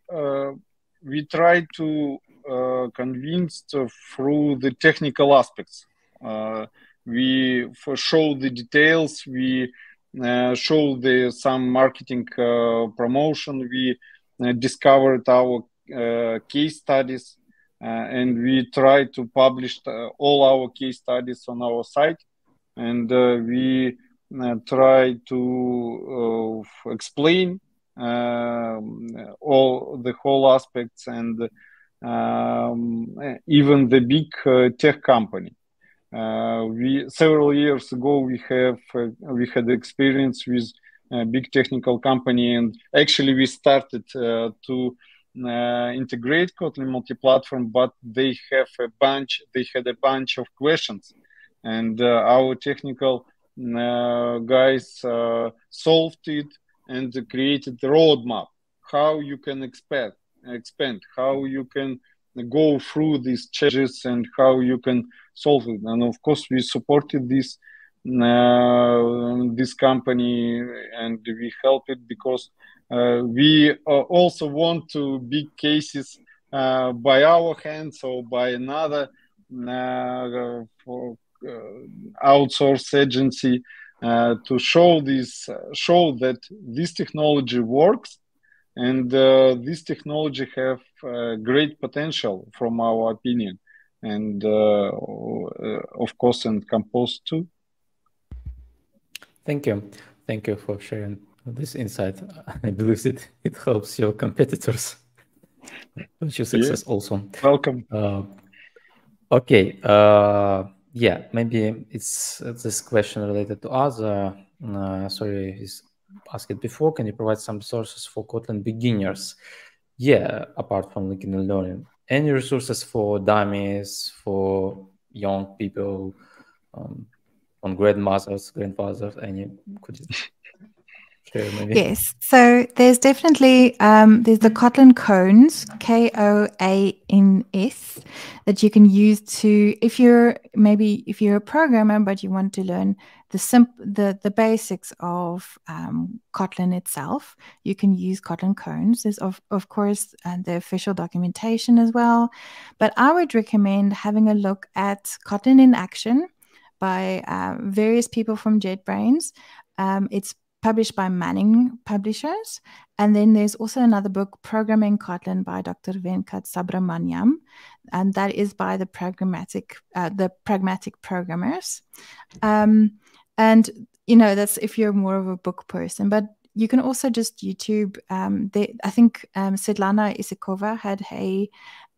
we try to uh, convinced through the technical aspects. Uh, we show the details. We uh, show the some marketing uh, promotion. We uh, discovered our case studies, and we try to publish all our case studies on our site. And we try to explain um, all the whole aspects and um, even the big uh, tech company. Uh, we several years ago we have uh, we had experience with a big technical company, and actually we started uh, to uh, integrate Kotlin multi-platform, but they have a bunch. They had a bunch of questions, and uh, our technical guys solved it and created the roadmap how you can expand, expand, how you can go through these changes and how you can solve it. And of course, we supported this uh, this company and we help it because uh, we uh, also want to big cases uh, by our hands or by another uh, for, uh, outsource agency to show this show that this technology works and uh, this technology have uh, great potential from our opinion. And uh, of course and compose too. Thank you. Thank you for sharing this insight. <laughs> I believe it it helps your competitors achieve success yeah. also. Welcome. Uh, okay uh, yeah maybe it's this question related to other uh, sorry is asked it before. Can you provide some resources for Kotlin beginners? Yeah, apart from LinkedIn Learning, any resources for dummies, for young people, um, on grandmothers, grandfathers? Any? Could you maybe? Yes. So there's definitely um, there's the Kotlin Koans, K O A N S, that you can use to if you're maybe if you're a programmer but you want to learn the simp- the the basics of um, Kotlin itself. You can use Kotlin Koans. There's of of course uh, the official documentation as well, but I would recommend having a look at Kotlin in action by uh, various people from JetBrains. Um, it's published by Manning Publishers. And then there's also another book, Programming Kotlin by Dr. Venkat Subramaniam. And that is by the pragmatic, uh, the pragmatic programmers. Um, and, you know, that's if you're more of a book person, but you can also just YouTube. Um, they, I think um, Svetlana Isakova had a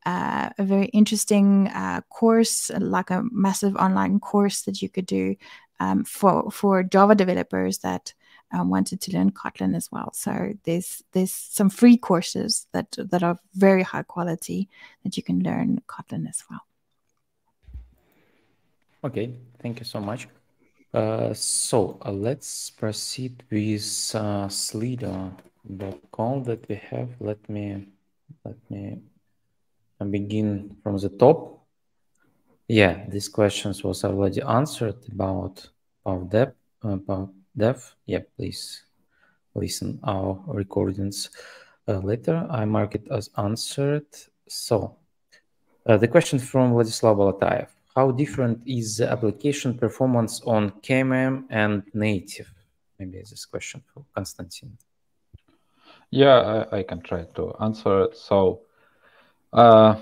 uh, a very interesting uh, course, like a massive online course that you could do um, for for Java developers that um, wanted to learn Kotlin as well. So there's there's some free courses that that are very high quality that you can learn Kotlin as well. Okay, thank you so much. Uh, so uh, let's proceed with uh, Slido.com that we have. Let me let me begin from the top. Yeah, these questions was already answered about about dev, yeah, please listen our recordings uh, later. I mark it as answered. So uh, the question from Vladislav Balatayev. How different is the application performance on KMM and native? Maybe this question for Konstantin. Yeah, I, I, can try to answer it. So uh,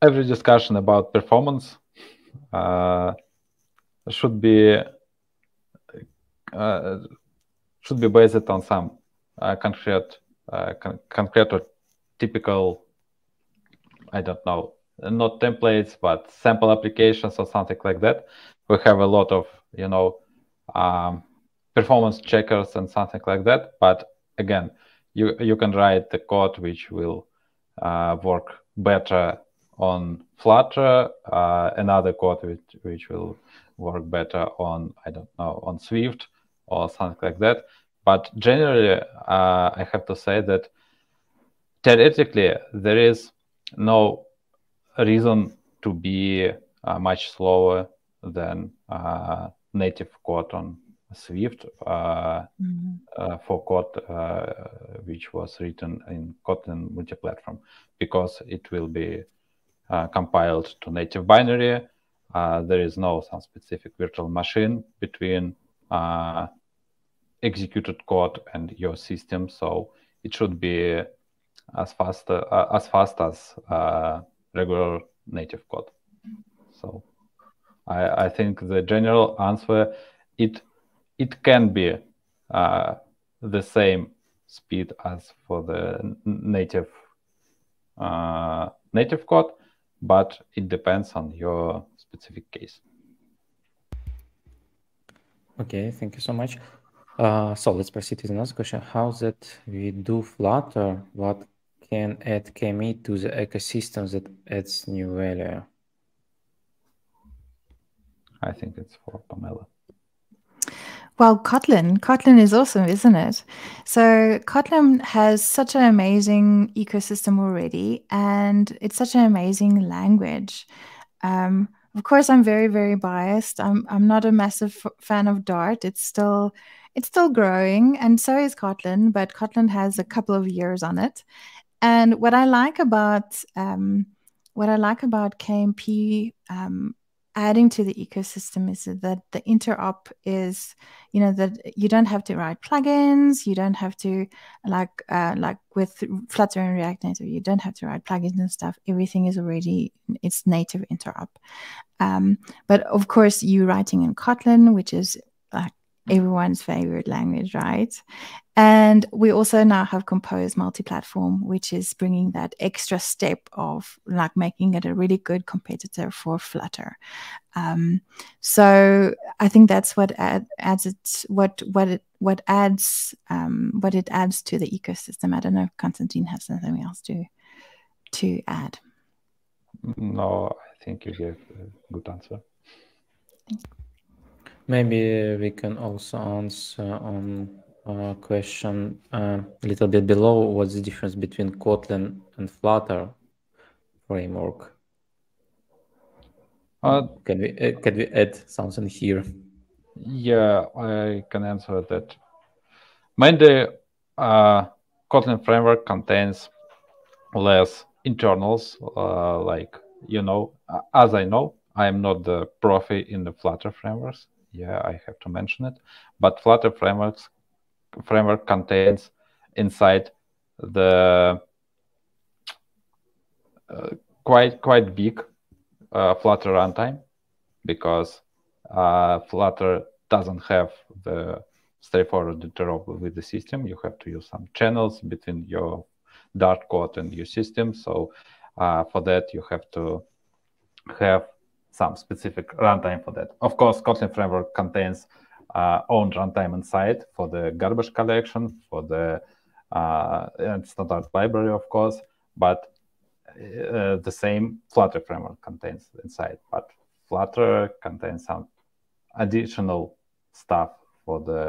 every discussion about performance uh, should be should be based on some uh, concrete, uh, con concrete or typical, I don't know, not templates, but sample applications or something like that. We have a lot of, you know, um, performance checkers and something like that. But again, you you can write the code which will uh, work better on Flutter, uh, another code which which will work better on I don't know on Swift, or something like that. But generally, uh, I have to say that theoretically, there is no reason to be uh, much slower than uh, native code on Swift uh, mm-hmm. Uh, for code uh, which was written in Kotlin multi-platform, because it will be uh, compiled to native binary. Uh, there is no some specific virtual machine between uh, executed code and your system, so it should be as fast uh, as fast as uh, regular native code. So I, I think the general answer it it can be uh, the same speed as for the native uh, native code, but it depends on your specific case. Okay, thank you so much. Uh, so let's proceed with another question. How that we do Flutter? What can add KME to the ecosystem that adds new value? I think it's for Pamela. Well, Kotlin, Kotlin is awesome, isn't it? So Kotlin has such an amazing ecosystem already, and it's such an amazing language. Um, of course, I'm very, very biased. I'm I'm not a massive fan of Dart. It's still it's still growing, and so is Kotlin. But Kotlin has a couple of years on it. And what I like about um, what I like about KMP um, adding to the ecosystem is that the interop is you know that you don't have to write plugins you don't have to like uh, like with flutter and react native you don't have to write plugins and stuff everything is already it's native interop um, but of course you writing in kotlin which is everyone's favorite language right and we also now have Compose multi-platform, which is bringing that extra step of like making it a really good competitor for Flutter. Um, so I think that's what add, adds it, what what it what adds um, what it adds to the ecosystem. I don't know if Konstantin has something else to to add. No, I think you gave a good answer. Maybe we can also answer on uh, question uh, a little bit below. What's the difference between Kotlin and Flutter framework? Uh, can we uh, can we add something here? Yeah, I can answer that. Mainly, uh, Kotlin framework contains less internals. Uh, like you know, as I know, I am not the profi in the Flutter frameworks. Yeah, I have to mention it. But Flutter frameworks framework contains inside the uh, quite quite big uh, Flutter runtime because uh, Flutter doesn't have the straightforward interop with the system. You have to use some channels between your Dart code and your system. So uh, for that, you have to have some specific runtime for that. Of course, Kotlin framework contains uh, own runtime inside for the garbage collection, for the uh, standard library, of course, but uh, the same Flutter framework contains inside. But Flutter contains some additional stuff for the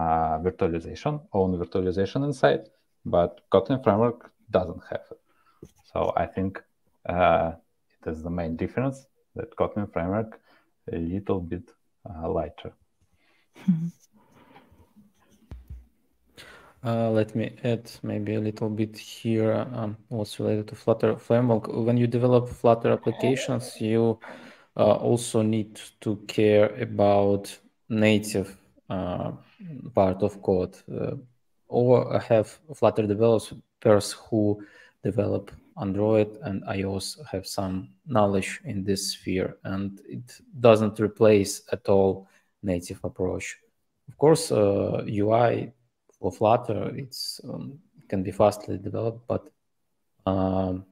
uh, virtualization, own virtualization inside, but Kotlin framework doesn't have it. So I think uh, is the main difference that Kotlin framework a little bit uh, lighter. <laughs> Uh, let me add maybe a little bit here um, what's related to Flutter framework. When you develop Flutter applications, you uh, also need to care about native uh, part of code uh, or have Flutter developers who develop Android and iOS have some knowledge in this sphere and it doesn't replace at all native approach. Of course, uh, UI for Flutter it's um, can be fastly developed, but um,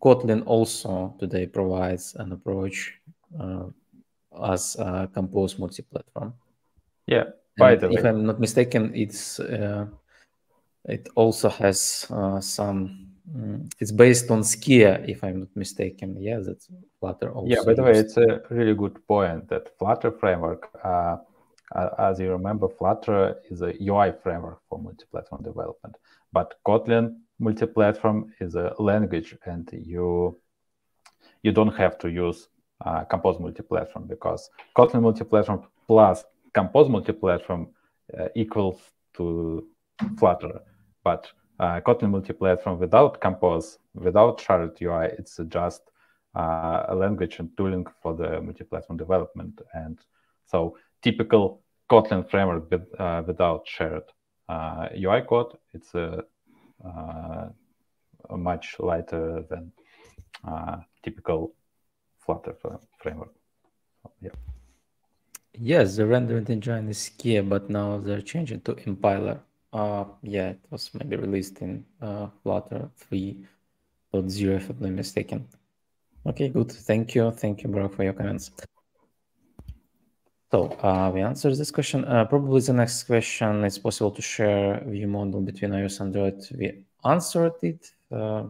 Kotlin also today provides an approach uh, as a Compose multi-platform. Yeah, by the if way, I'm not mistaken, it's uh, it also has uh, some it's based on Skia, if I'm not mistaken. Yeah, that's Flutter also. Yeah, by the way, it's a really good point that Flutter framework, uh, as you remember, Flutter is a UI framework for multi-platform development, but Kotlin multi-platform is a language, and you you don't have to use uh, Compose multi-platform because Kotlin multi-platform plus Compose multi-platform uh, equals to Flutter, but uh, Kotlin multi-platform without Compose, without shared UI, it's just uh, a language and tooling for the multi-platform development. And so typical Kotlin framework with, uh, without shared UI uh, code, it's a, uh, much lighter than uh, typical Flutter framework. Yeah. Yes, the rendering engine is Skia, but now they're changing to Impeller. Uh, yeah, it was maybe released in uh, Flutter 3.0, if I'm not mistaken. Okay, good. Thank you. Thank you, Bro, for your comments. So uh, we answered this question. Uh, probably the next question, it's possible to share view model between iOS and Android. We answered it. Uh,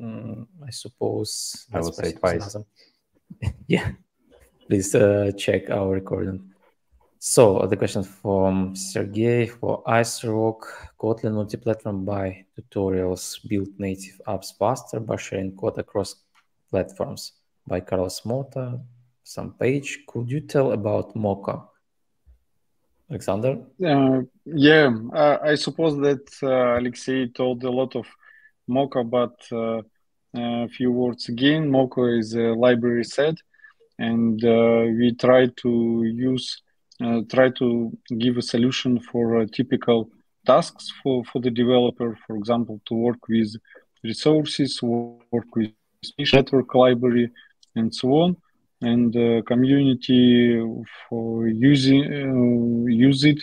mm, I suppose. I would say twice. <laughs> yeah. Please uh, check our recording. So the question from Sergey for IceRock, Kotlin multi-platform by tutorials build native apps faster by sharing code across platforms by Carlos Mota, some page. Could you tell about Moko? Alexander? Uh, yeah, uh, I suppose that uh, Alexei told a lot of Moko, but uh, a few words again. Moko is a library set, and uh, we try to use uh, try to give a solution for uh, typical tasks for, for the developer, for example, to work with resources, work with network library, and so on. And uh, community for using uh, use it,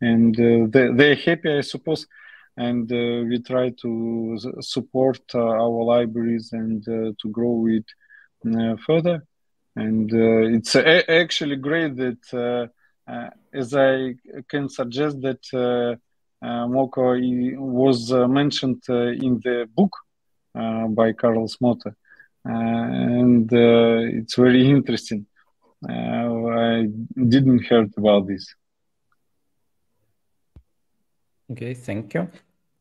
and uh, they, they're happy, I suppose. And uh, we try to support our libraries and to grow it further. And it's actually great that uh, as I can suggest that uh, uh, Moko was mentioned in the book by Carlos Mota, and it's very interesting. I didn't heard about this. Okay, thank you.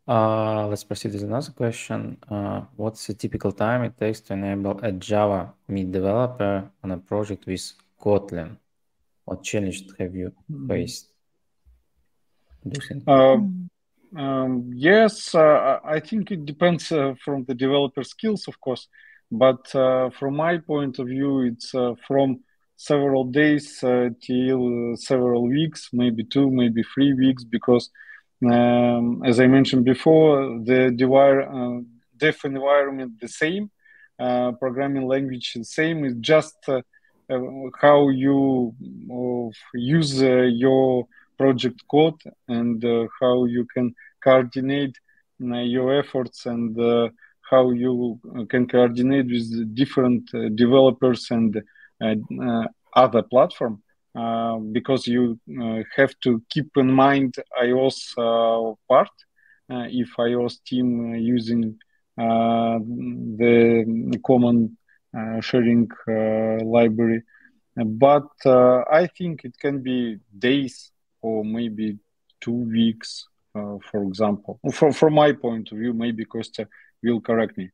Uh, let's proceed with another question. Uh, what's the typical time it takes to enable a Java mid developer on a project with Kotlin? What challenge have you faced? Uh, um, yes, uh, I think it depends uh, from the developer skills, of course. But uh, from my point of view, it's uh, from several days uh, till several weeks, maybe two, maybe three weeks, because um, as I mentioned before, the dev, dev environment the same, programming language the same. It's just Um, how you uh, use uh, your project code and uh, how you can coordinate uh, your efforts and uh, how you can coordinate with different uh, developers and other platform because you have to keep in mind iOS part. if iOS team using the common sharing uh, library. But uh, I think it can be days or maybe two weeks, for example. From, from my point of view, maybe Kostya will correct me.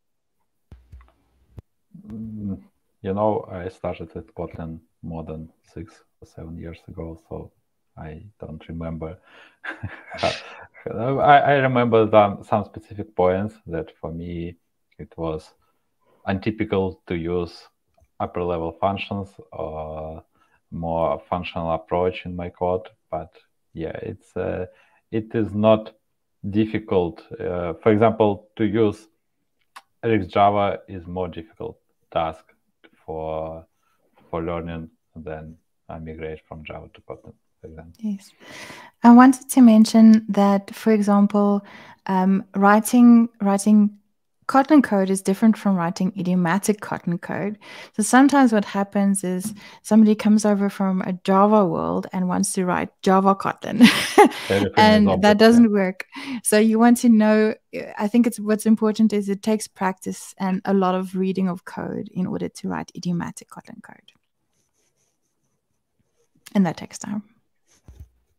Mm, you know, I started at Kotlin more than six or seven years ago, so I don't remember. <laughs> I, I, remember some, some specific points that for me it was untypical to use upper level functions or more functional approach in my code. But yeah, it's uh, it is not difficult. Uh, for example, to use RxJava is more difficult task for for learning than migrate from Java to Kotlin. Yes. I wanted to mention that, for example, um, writing writing Kotlin code is different from writing idiomatic Kotlin code. So sometimes what happens is somebody comes over from a Java world and wants to write Java Kotlin, <laughs> and that doesn't work. So you want to know. I think it's what's important is it takes practice and a lot of reading of code in order to write idiomatic Kotlin code, and that takes time.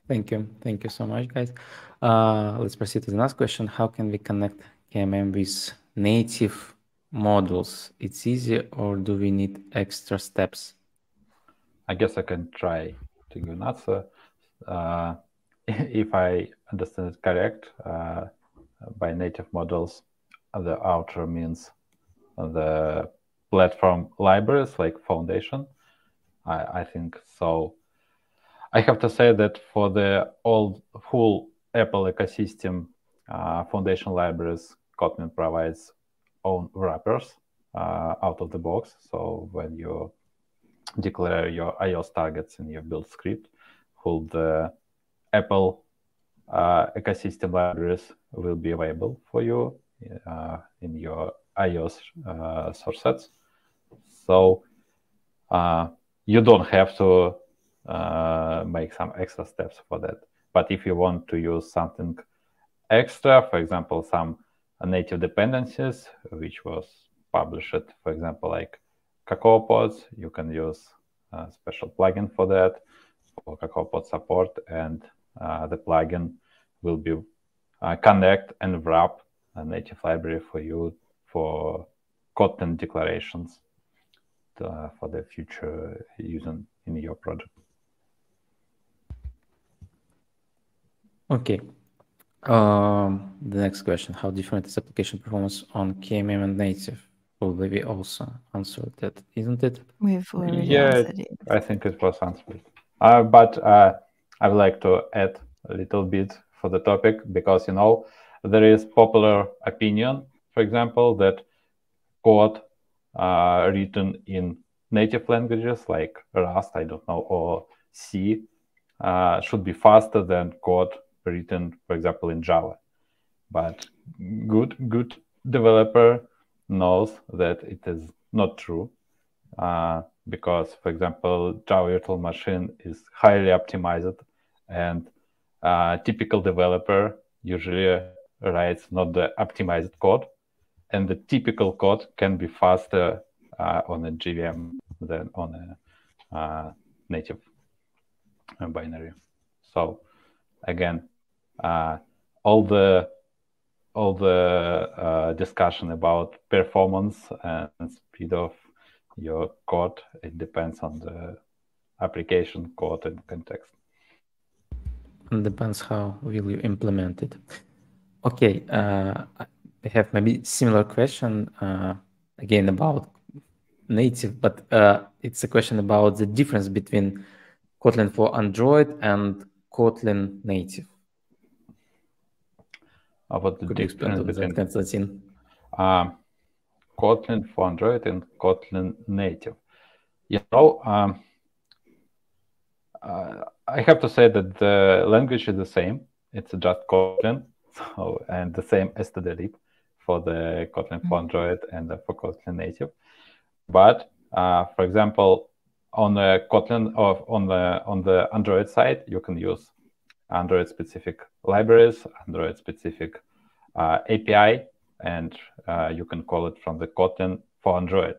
Thank you. Thank you so much, guys. Uh, let's proceed to the next question. How can we connect KMM with native models, it's easy or do we need extra steps? I guess I can try to give an answer. Uh, <laughs> if I understand it correct, uh, by native models, the outer means the platform libraries like Foundation. I, I think so. I have to say that for the old full Apple ecosystem, uh, Foundation libraries, Kotlin provides own wrappers uh, out of the box. So when you declare your iOS targets in your build script, full the Apple uh, ecosystem libraries will be available for you uh, in your iOS uh, source sets. So uh, you don't have to uh, make some extra steps for that. But if you want to use something extra, for example, some native dependencies, which was published, for example, like Pods, you can use a special plugin for that, for Pod support, and uh, the plugin will be uh, connect and wrap a native library for you for Kotlin declarations to, uh, for the future using in your project. Okay. Um, the next question: How different is application performance on KMM and native? Probably we also answered that, isn't it? We've already yeah, answered it. I think it was answered. Uh, but uh, I would like to add a little bit for the topic because you know there is popular opinion, for example, that code uh, written in native languages like Rust, I don't know, or C uh, should be faster than code written, for example, in Java. But good good developer knows that it is not true uh, because, for example, Java Virtual Machine is highly optimized, and uh, typical developer usually writes not the optimized code, and the typical code can be faster uh, on a JVM than on a uh, native binary. So again, uh, all the all the uh, discussion about performance and speed of your code it depends on the application code and context. And depends how will you implement it. Okay, uh, I have maybe similar question uh, again about native, but uh, it's a question about the difference between Kotlin for Android and Kotlin native. About the Could difference between um, Kotlin for Android and Kotlin native. You know, um, uh, I have to say that the language is the same. It's just Kotlin, so and the same stdlib for the Kotlin for Android and for Kotlin native. But uh, for example, on the Kotlin or on the on the Android side, you can use Android specific libraries, Android specific uh, API, and uh, you can call it from the Kotlin for Android.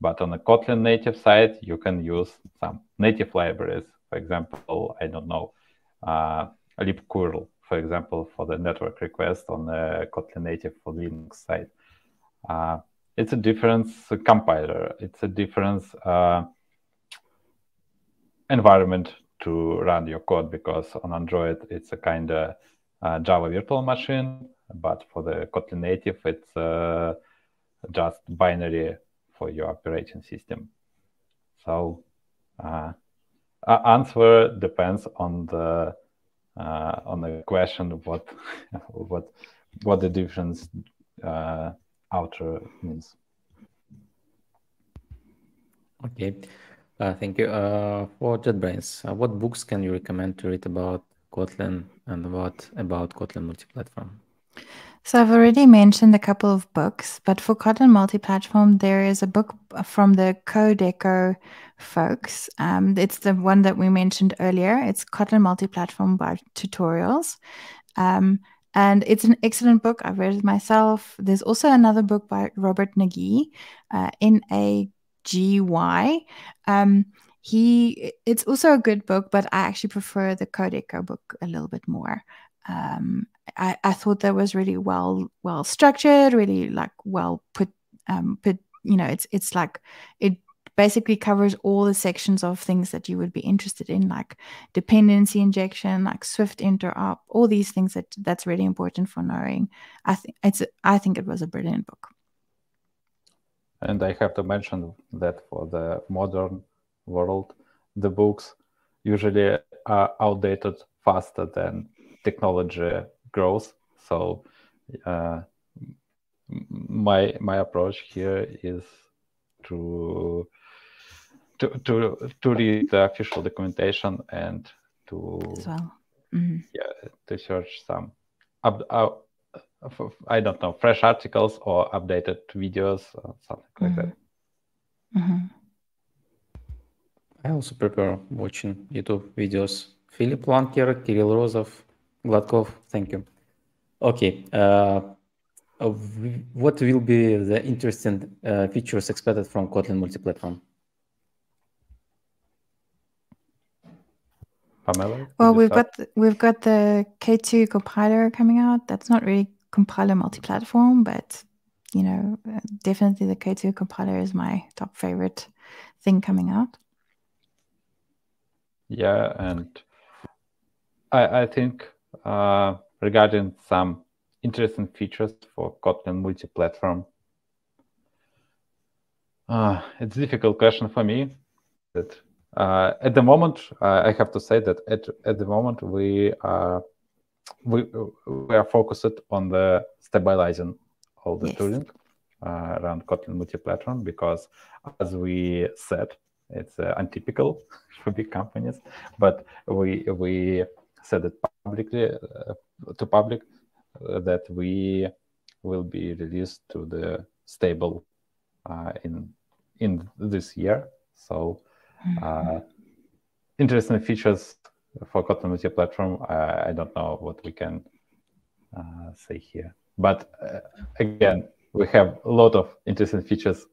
But on the Kotlin native side, you can use some native libraries. For example, I don't know, uh, libcurl, for example, for the network request on the Kotlin native for Linux side. Uh, it's a different compiler. It's a different uh, environment to run your code because on Android it's a kind of uh, Java virtual machine, but for the Kotlin native it's uh, just binary for your operating system. So uh, answer depends on the uh, on the question what <laughs> what what the difference uh, outer means. Okay, uh, thank you. Uh, for JetBrains, uh, what books can you recommend to read about Kotlin and what about Kotlin multi-platform? So I've already mentioned a couple of books, but for Kotlin multi-platform, there is a book from the Kodeco folks. Um, it's the one that we mentioned earlier. It's Kotlin multi-platform by tutorials. Um, and it's an excellent book. I've read it myself. There's also another book by Robert Nagy, uh, A G Y. Um, he it's also a good book, but I actually prefer the Kodeco book a little bit more. Um, I, I thought that was really well well structured, really like well put um, put. You know, it's it's like it basically covers all the sections of things that you would be interested in, like dependency injection, like Swift interop, all these things that that's really important for knowing. I think it's I think it was a brilliant book. And I have to mention that for the modern world, the books usually are outdated faster than technology grows. So uh, my my approach here is to to to to read the official documentation and to well. mm-hmm. yeah to search some up, up, I don't know fresh articles or updated videos or something like mm-hmm. that. Mm-hmm. I also prefer watching YouTube videos. Philipp Lackner, Kirill Rozov, Gladkov, thank you. Okay, uh, uh, what will be the interesting uh, features expected from Kotlin multi-platform? Pamela? Well, we've got the, we've got the K2 compiler coming out. That's not really compiler multi-platform, but you know, definitely the K2 compiler is my top favorite thing coming out. Yeah, and I I think uh, regarding some interesting features for Kotlin multi-platform, uh, it's a difficult question for me. That uh, at the moment, uh, I have to say that at at the moment we are we we are focused on the stabilizing all the Yes. tooling uh, around Kotlin multi-platform because, as we said, it's uh, untypical <laughs> for big companies. But we we said it publicly uh, to public uh, that we will be released to the stable uh, in in this year. So uh, interesting features for Kotlin multi-platform. I, I don't know what we can uh, say here, but uh, again, we have a lot of interesting features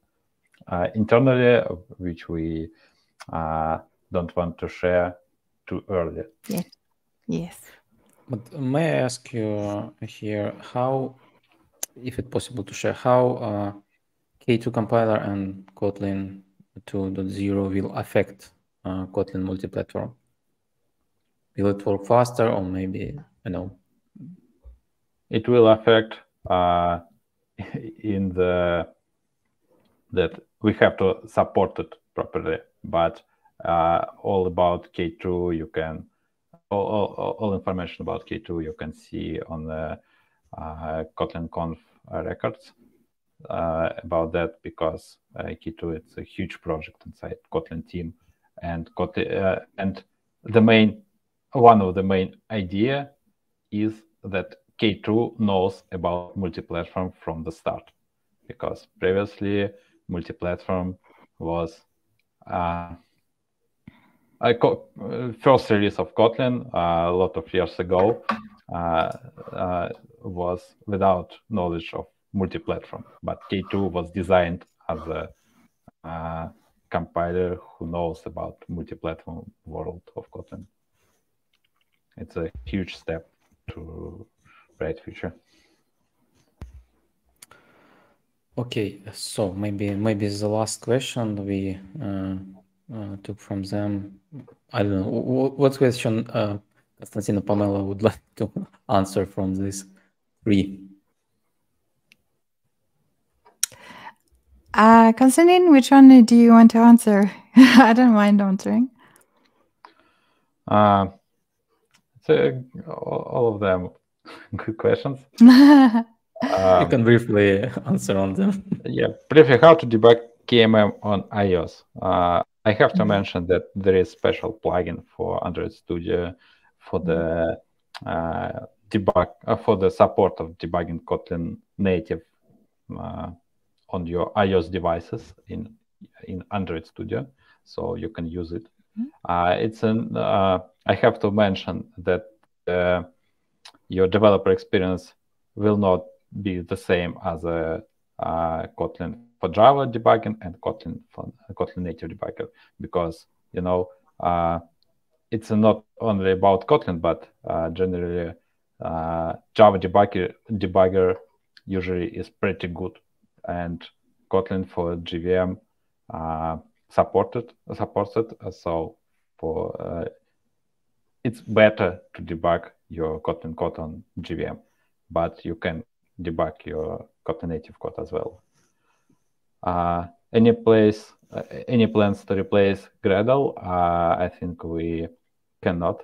uh, internally, which we uh, don't want to share too early. Yes. But may I ask you here how, if it's possible to share, how uh, K2 compiler and Kotlin 2.0 will affect uh, Kotlin multi-platform? Will it work faster or maybe, you know, It will affect uh, in the that we have to support it properly, but uh, all about K2 you can all, all, all information about K2 you can see on the uh, Kotlin Conf records uh, about that because uh, K2 it's a huge project inside Kotlin team and Kotlin, uh, and the main one of the main idea is that K2 knows about multi-platform from the start because previously multi-platform was uh, uh, first release of Kotlin uh, a lot of years ago uh, uh, was without knowledge of multi-platform, but K2 was designed as a uh, compiler who knows about multi-platform world of Kotlin. It's a huge step to bright future. Okay, so maybe maybe the last question we uh, uh, took from them. I don't know what question uh, Konstantin Pamela would like <laughs> to answer from these three. Uh, Konstantin, which one do you want to answer? <laughs> I don't mind answering. Uh, so all all of them <laughs> good questions. <laughs> You Um, can briefly answer on them. <laughs> Yeah, briefly, how to debug KMM on iOS. Uh, I have to Mhm. mention that there is special plugin for Android Studio for the uh, debug uh, for the support of debugging Kotlin native uh, on your iOS devices in in Android Studio, so you can use it. Mhm. Uh, it's an uh, I have to mention that uh, your developer experience will not be the same as a Kotlin for Java debugging and Kotlin for Kotlin native debugger because you know uh, it's not only about Kotlin but uh, generally uh, Java debugger debugger usually is pretty good and Kotlin for JVM uh, supported supports it. So for uh, it's better to debug your Kotlin code on JVM, but you can debug your Kotlin native code as well. Uh, any place, uh, any plans to replace Gradle? Uh, I think we cannot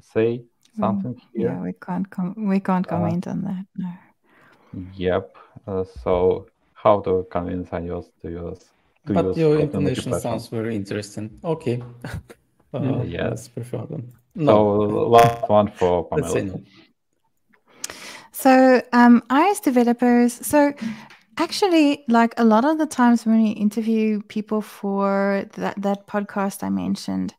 say something mm, here. Yeah, we can't com- we can't uh, comment on that. No. Yep. Uh, so how to convince iOS to use? To but use your intonation sounds very interesting. Okay. <laughs> uh, yes, prefer them. No. So last one for Pamela. No. So um, iOS developers. So actually, like a lot of the times when we interview people for that that podcast I mentioned,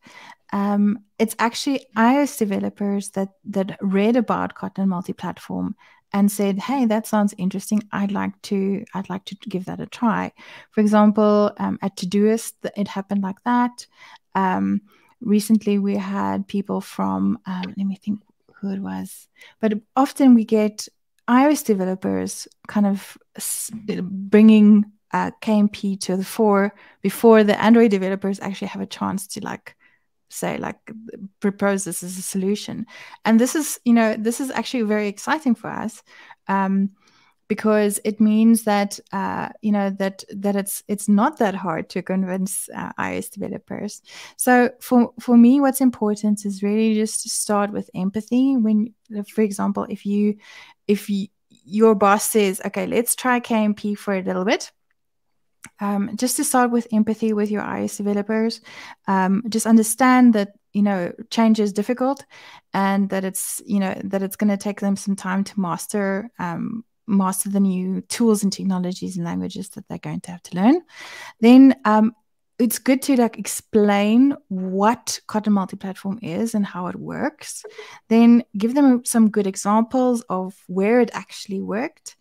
um, it's actually iOS developers that that read about Kotlin multi-platform and said, "Hey, that sounds interesting. I'd like to I'd like to give that a try." For example, um, at Todoist, it happened like that. Um, recently, we had people from um, let me think who it was, but often we get iOS developers kind of bringing uh, KMP to the fore before the Android developers actually have a chance to like say like propose this as a solution. And this is you know this is actually very exciting for us. Um, because it means that uh, you know that that it's it's not that hard to convince uh, iOS developers. So for for me, what's important is really just to start with empathy. When, for example, if you if you, your boss says, "Okay, let's try KMP for a little bit," um, just to start with empathy with your iOS developers. Um, just understand that you know change is difficult, and that it's you know that it's going to take them some time to master um, master the new tools and technologies and languages that they're going to have to learn. Then um, it's good to like explain what Kotlin multi-platform is and how it works. Then give them some good examples of where it actually worked.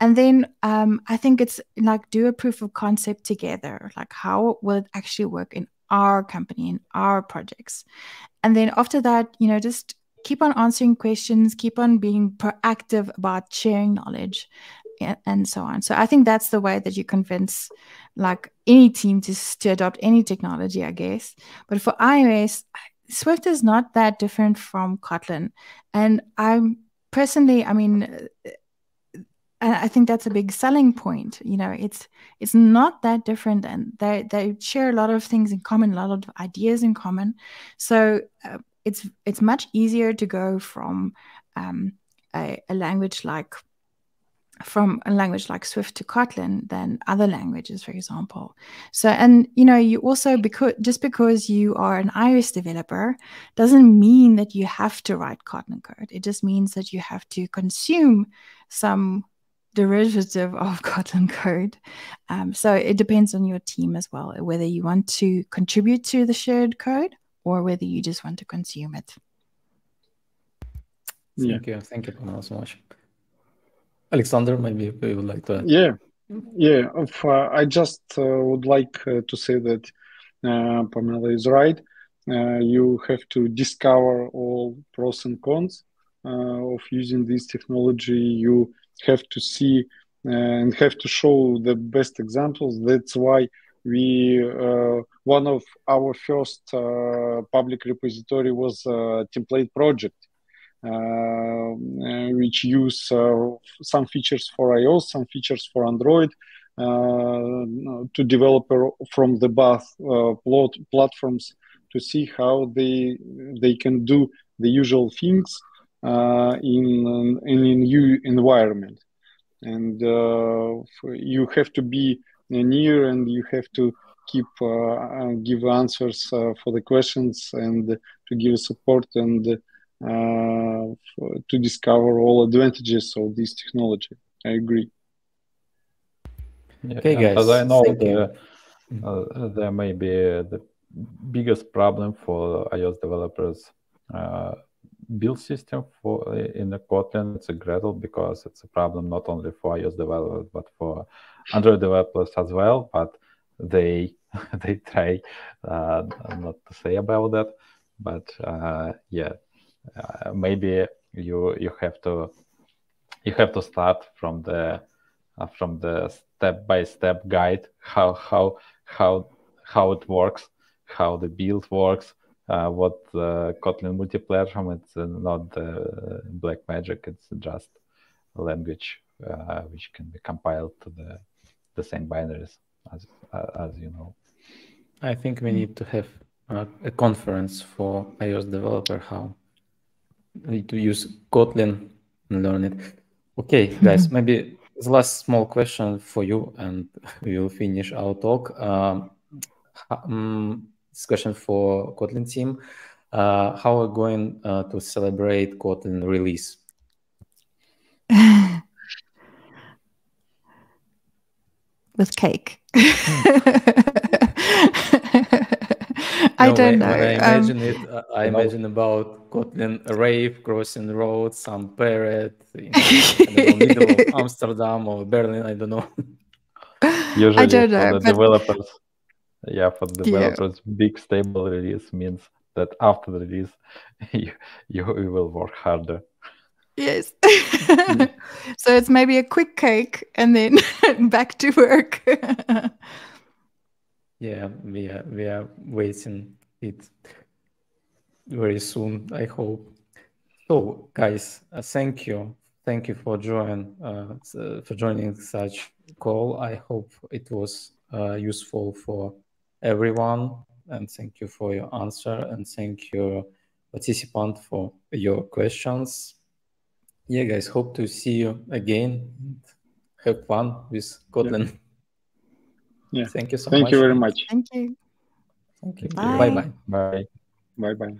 And then um, I think it's like do a proof of concept together. Like how will it actually work in our company, in our projects? And then after that, you know, just keep on answering questions, keep on being proactive about sharing knowledge and so on. So I think that's the way that you convince like any team to, to adopt any technology, I guess. But for iOS, Swift is not that different from Kotlin. And I'm personally, I mean, I think that's a big selling point. You know, it's it's not that different, and they they share a lot of things in common, a lot of ideas in common. So uh, it's it's much easier to go from um, a, a language like from a language like Swift to Kotlin than other languages, for example. So, and you know, you also because just because you are an iOS developer doesn't mean that you have to write Kotlin code. It just means that you have to consume some derivative <laughs> of Kotlin code. Um, so it depends on your team as well, whether you want to contribute to the shared code or whether you just want to consume it. Yeah. Thank you. Thank you so much. Alexander, maybe you would like to add. Yeah, yeah. If, uh, I just uh, would like uh, to say that uh, Pamela is right. Uh, you have to discover all pros and cons uh, of using this technology. You have to see and have to show the best examples. That's why we one of our first public repository was a template project uh, which use uh, some features for iOS, some features for Android, uh, to developer from the both plot platforms to see how they they can do the usual things in in a new environment. And uh, you have to be near and you have to keep uh, give answers uh, for the questions and to give support and uh, to discover all advantages of this technology. I agree. Yeah, okay, guys. As I know, the, uh, there may be the biggest problem for iOS developers uh, build system for in the Kotlin. It's a Gradle because it's a problem not only for iOS developers but for Android developers as well. But they <laughs> they try uh, not to say about that. But uh, yeah, uh, maybe you you have to you have to start from the uh, from the step by step guide how how how how it works, how the build works, what uh, Kotlin multi-platform. It's uh, not the black magic. It's just a language uh, which can be compiled to the the same binaries as as you know. I think we need to have a conference for iOS developer how to use Kotlin and learn it. Okay, <laughs> guys, maybe the last small question for you, and <laughs> we will finish our talk. Um, um, this question for Kotlin team. Uh, how are we going uh, to celebrate Kotlin release? <laughs> With cake. <laughs> I don't when, know. When I Um, imagine it, uh, I imagine about Kotlin rave crossing roads, some parrot, in the <laughs> middle of Amsterdam or Berlin. I don't know. Usually don't know, the but- developers, yeah, for the Yeah. developers, big stable release means that after the release, <laughs> you, you will work harder. Yes. <laughs> so it's maybe a quick cake and then <laughs> back to work. Yeah, we are we are waiting it very soon. I hope. So, guys, uh, thank you, thank you for joining uh, for joining such call. I hope it was uh, useful for everyone, and thank you for your answer, and thank you, participant, for your questions. Yeah, guys, hope to see you again. Have fun with Kotlin. Yeah. Thank you so Thank much. you very much. Thank you. Thank you. Bye. Bye bye. Bye. Bye bye.